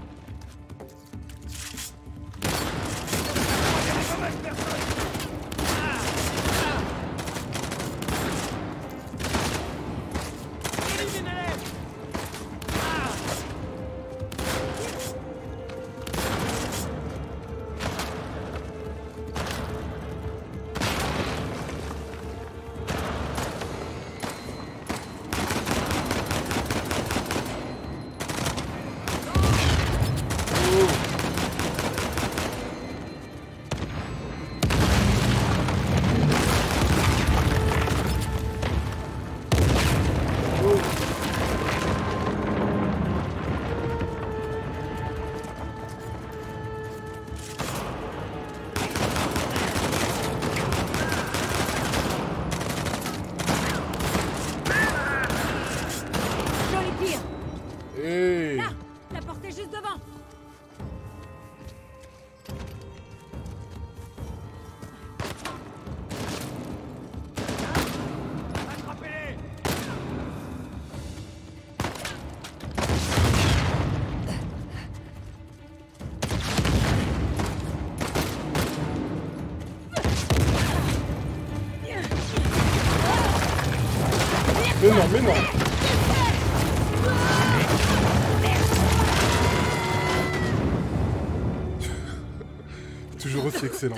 Toujours aussi excellent.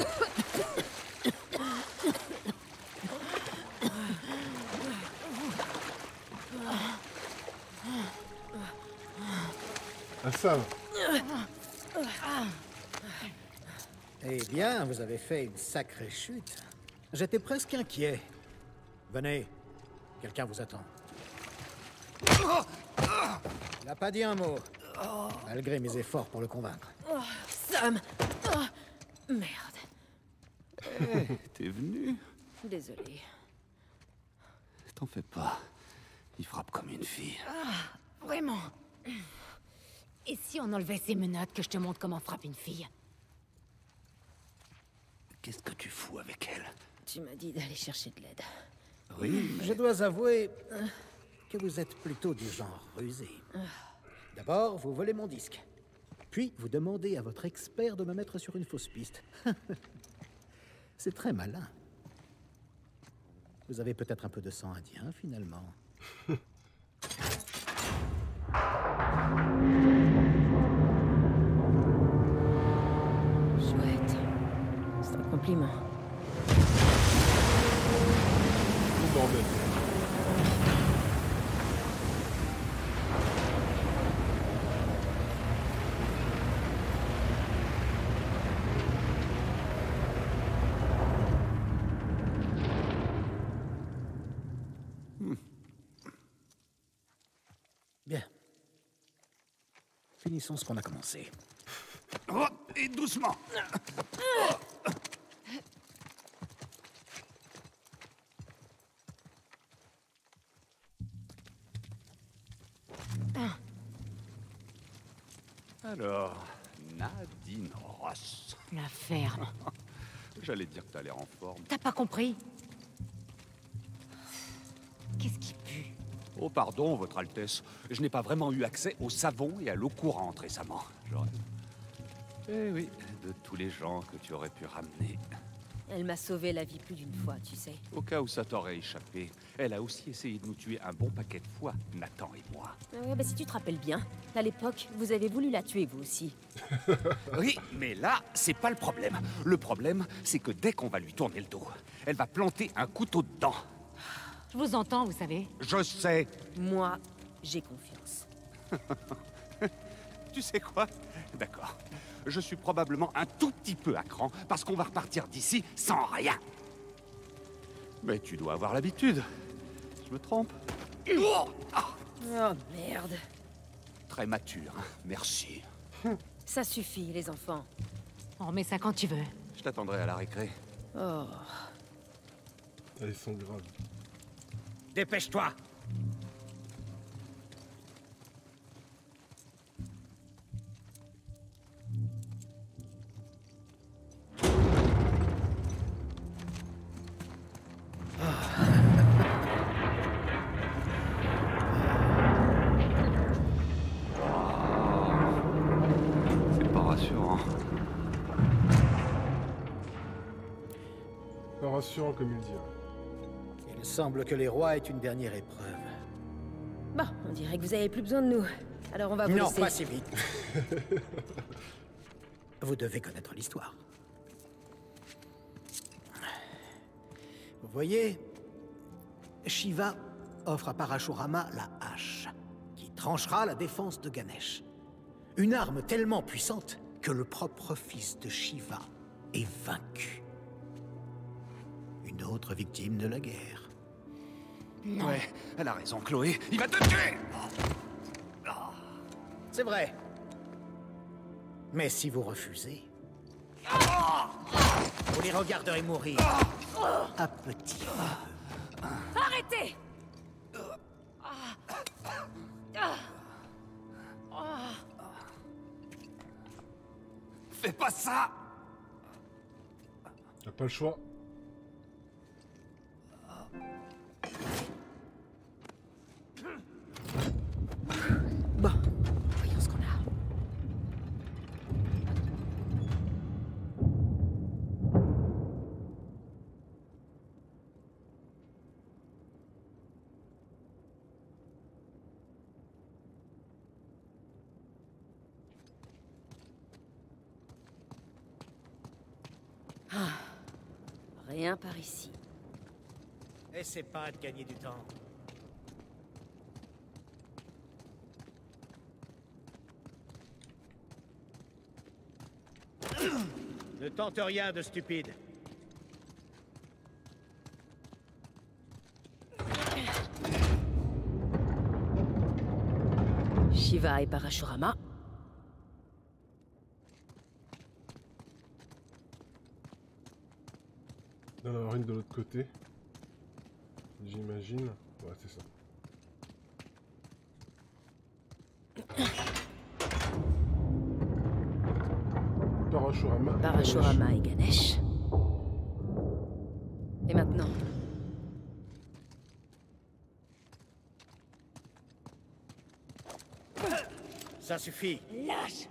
Ah ça Eh bien, vous avez fait une sacrée chute. J'étais presque inquiet. Venez, quelqu'un vous attend. Il n'a pas dit un mot, malgré mes efforts pour le convaincre. Sam Oh, Merde. T'es venu Désolée. T'en fais pas. Il frappe comme une fille. Vraiment. Et si on enlevait ces menottes que je te montre comment frappe une fille? Qu'est-ce que tu fous avec elle? Tu m'as dit d'aller chercher de l'aide. Oui, Je dois avouer euh, que vous êtes plutôt du genre rusé. D'abord, vous volez mon disque. Puis, vous demandez à votre expert de me mettre sur une fausse piste. C'est très malin. Vous avez peut-être un peu de sang indien, finalement. Chouette. C'est un compliment. Bien. Finissons ce qu'on a commencé. Oh, et doucement Alors, Nadine Ross. La ferme. J'allais dire que t'as l'air en forme. T'as pas compris Qu'est-ce qui pue Oh, pardon, Votre Altesse. Je n'ai pas vraiment eu accès au savon et à l'eau courante récemment. J'aurais... Eh oui, de tous les gens que tu aurais pu ramener. Elle m'a sauvé la vie plus d'une fois, tu sais. Au cas où ça t'aurait échappé, elle a aussi essayé de nous tuer un bon paquet de fois, Nathan et moi. Ouais, bah si tu te rappelles bien, à l'époque, vous avez voulu la tuer, vous aussi. Oui, mais là, c'est pas le problème. Le problème, c'est que dès qu'on va lui tourner le dos, elle va planter un couteau dedans. Je vous entends, vous savez. Je sais. Moi, j'ai confiance. Tu sais quoi? D'accord. Je suis probablement un tout petit peu à cran parce qu'on va repartir d'ici sans rien. Mais tu dois avoir l'habitude. Je me trompe Oh merde. Très mature, hein. merci. Ça suffit, les enfants. On remet ça quand tu veux. Je t'attendrai à la récré. Oh. Ils sont graves. Dépêche-toi que les rois aient une dernière épreuve. Bon, on dirait que vous avez plus besoin de nous. Alors on va vous Non, laisser. pas si vite. Vous devez connaître l'histoire. Vous voyez, Shiva offre à Parashurama la hache, qui tranchera la défense de Ganesh. Une arme tellement puissante que le propre fils de Shiva est vaincu. Une autre victime de la guerre. Ouais, elle a raison, Chloé. Il va te tuer C'est vrai. Mais si vous refusez, vous les regarderez mourir à petit. Arrêtez Fais pas ça T'as pas le choix. Bon, voyons ce qu'on a. Ah, rien par ici. Essaie pas de gagner du temps. Ne tente rien de stupide. Shiva et Parashurama. Il doit y en avoir une de l'autre côté. J'imagine. Ouais, c'est ça. Parashurama. Parashurama et Ganesh. Et maintenant Ça suffit. Lâche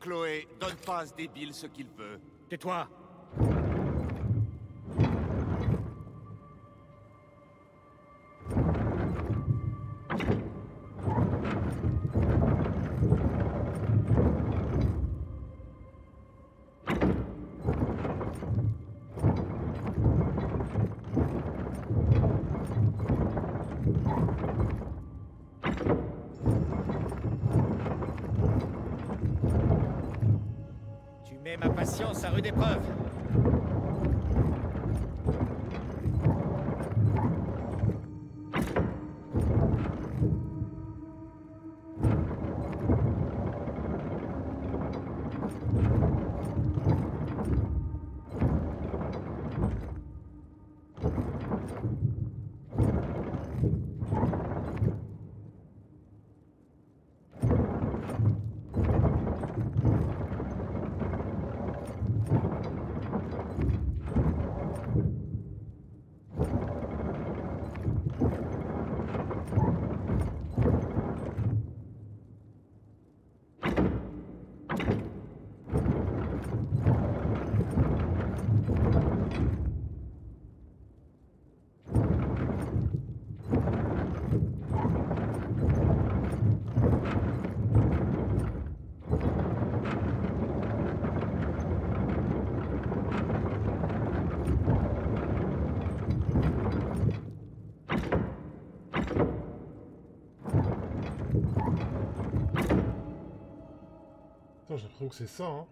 Chloé, donne pas à ce débile ce qu'il veut. Tais-toi. Que c'est ça, hein.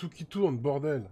Tout qui tourne, bordel.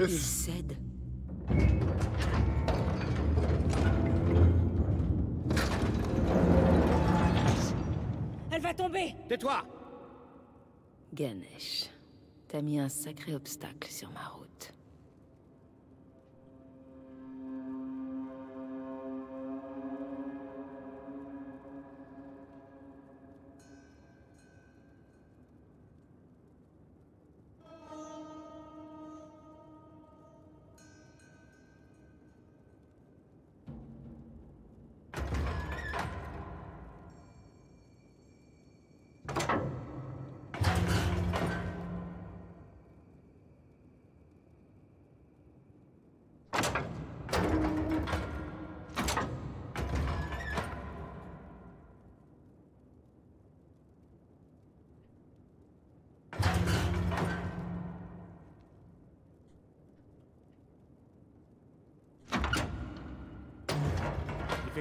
Il cède. Elle va tomber Tais-toi Ganesh, t'as mis un sacré obstacle sur ma route.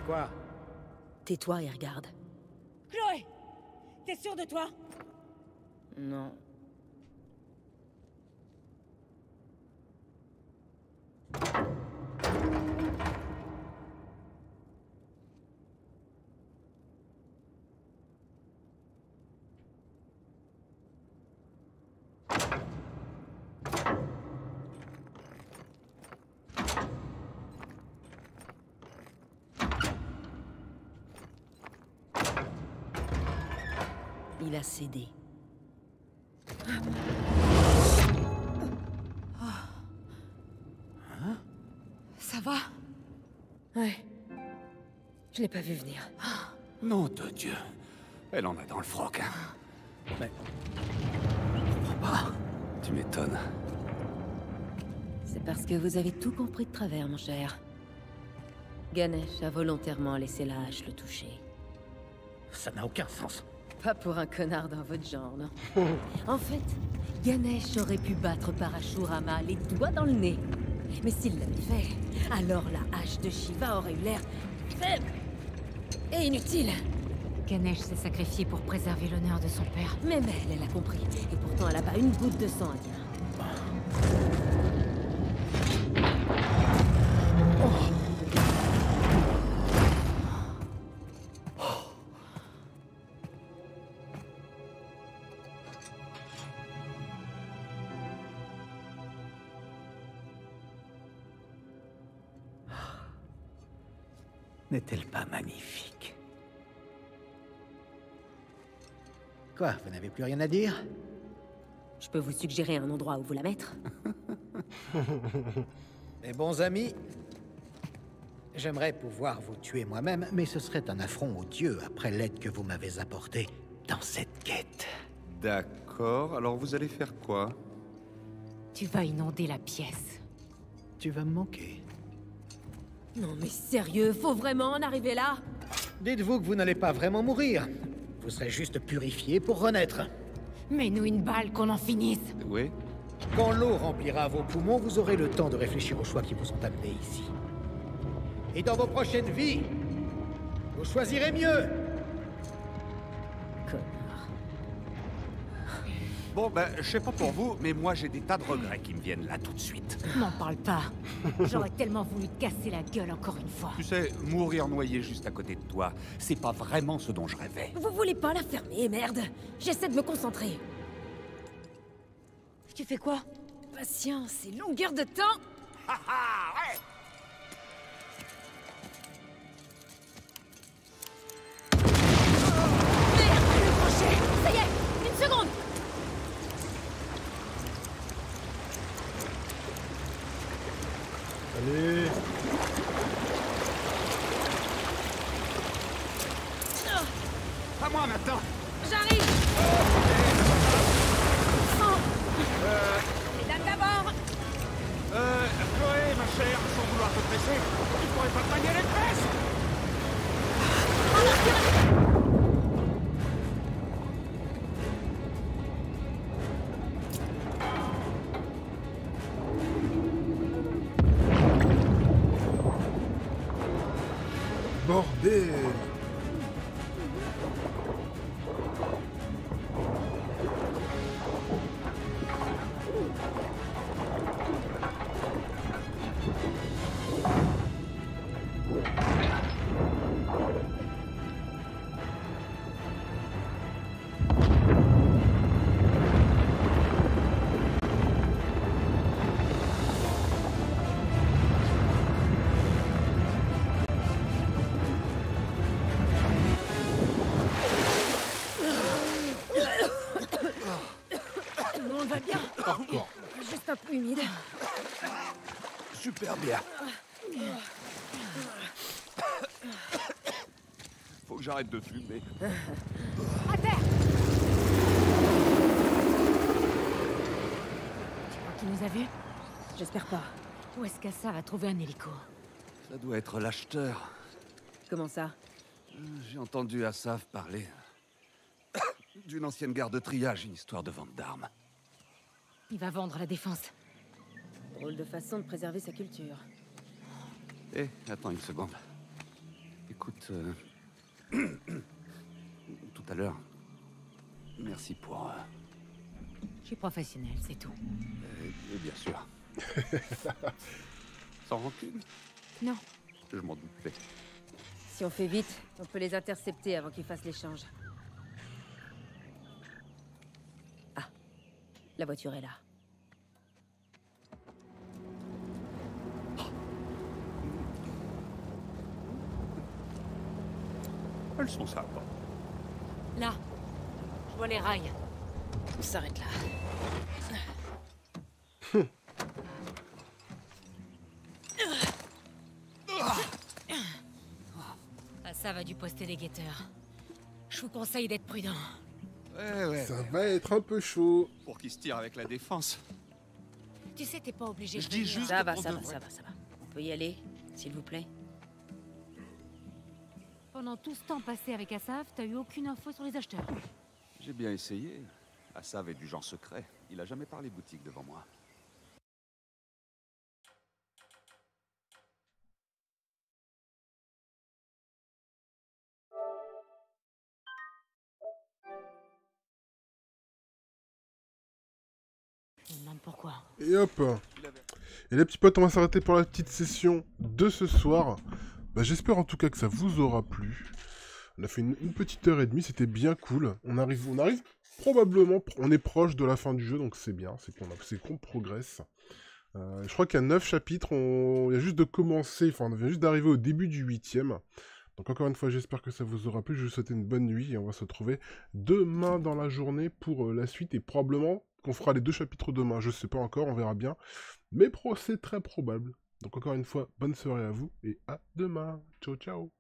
Quoi Tais-toi et regarde. Chloé T'es sûre de toi? Non. Il a cédé. Ça va? Ouais. Je l'ai pas vu venir. Nom de Dieu. Elle en a dans le froc, hein. Mais... Je comprends pas. Tu m'étonnes. C'est parce que vous avez tout compris de travers, mon cher. Ganesh a volontairement laissé la hache le toucher. Ça n'a aucun sens. Pas pour un connard dans votre genre, non En fait, Ganesh aurait pu battre Parashurama les doigts dans le nez. Mais s'il l'avait fait, alors la hache de Shiva aurait eu l'air faible et inutile. Ganesh s'est sacrifié pour préserver l'honneur de son père. Même elle, elle a compris. Et pourtant, elle a pas une goutte de sang indien. Quoi, vous n'avez plus rien à dire Je peux vous suggérer un endroit où vous la mettre Mes bons amis, j'aimerais pouvoir vous tuer moi-même, mais ce serait un affront aux dieux après l'aide que vous m'avez apportée dans cette quête. D'accord, alors vous allez faire quoi Tu vas inonder la pièce. Tu vas me manquer. Non mais sérieux, faut vraiment en arriver là Dites-vous que vous n'allez pas vraiment mourir. Vous serez juste purifié pour renaître. Mets-nous une balle qu'on en finisse. Oui Quand l'eau remplira vos poumons, vous aurez le temps de réfléchir aux choix qui vous ont amenés ici. Et dans vos prochaines vies, vous choisirez mieux. Bon, ben, je sais pas pour vous, mais moi j'ai des tas de regrets qui me viennent là tout de suite. M'en parle pas. J'aurais tellement voulu te casser la gueule encore une fois. Tu sais, mourir noyé juste à côté de toi, c'est pas vraiment ce dont je rêvais. Vous voulez pas la fermer, merde J'essaie de me concentrer. Tu fais quoi? Patience et longueur de temps Ah ah, ouais Allez humide. Super bien. Faut que j'arrête de fumer. À terre Tu crois qu'il nous a vus? J'espère pas. Où est-ce qu'Assa a trouvé un hélico? Ça doit être l'acheteur. Comment ça? J'ai entendu Assaf parler d'une ancienne gare de triage, une histoire de vente d'armes. Il va vendre la défense. Drôle de façon de préserver sa culture. Eh, attends une seconde. Écoute, euh, tout à l'heure, merci pour... euh, Je suis professionnel, c'est tout. et- et bien sûr. Sans rancune? Non, Je m'en doutais. Si on fait vite, on peut les intercepter avant qu'ils fassent l'échange. Ah, la voiture est là. Elles sont sympas. là. Je vois les rails. On s'arrête là. Assa va dû poster des guetteurs. Je vous conseille d'être prudent. Ouais, ouais. Ça va être un peu chaud. Pour qu'ils se tirent avec la défense. Tu sais, t'es pas obligé Je de dis juste- Ça que va, ça va, ça va, ça va. On peut y aller, s'il vous plaît Pendant tout ce temps passé avec Assaf, t'as eu aucune info sur les acheteurs. J'ai bien essayé. Assav est du genre secret. Il a jamais parlé boutique devant moi. Je me demande pourquoi. Et hop Et les petits potes, on va s'arrêter pour la petite session de ce soir. Bah, J'espère en tout cas que ça vous aura plu. On a fait une, petite heure et demie, c'était bien cool. On arrive, on arrive probablement, on est proche de la fin du jeu, donc c'est bien, c'est qu'on progresse. Euh, je crois qu'il y a 9 chapitres, on, a juste de commencer, enfin on vient juste d'arriver au début du huitième. Donc encore une fois, j'espère que ça vous aura plu, je vous souhaite une bonne nuit et on va se retrouver demain dans la journée pour euh, la suite et probablement qu'on fera les deux chapitres demain, je sais pas encore, on verra bien. Mais c'est très probable. Donc encore une fois, bonne soirée à vous et à demain. Ciao ciao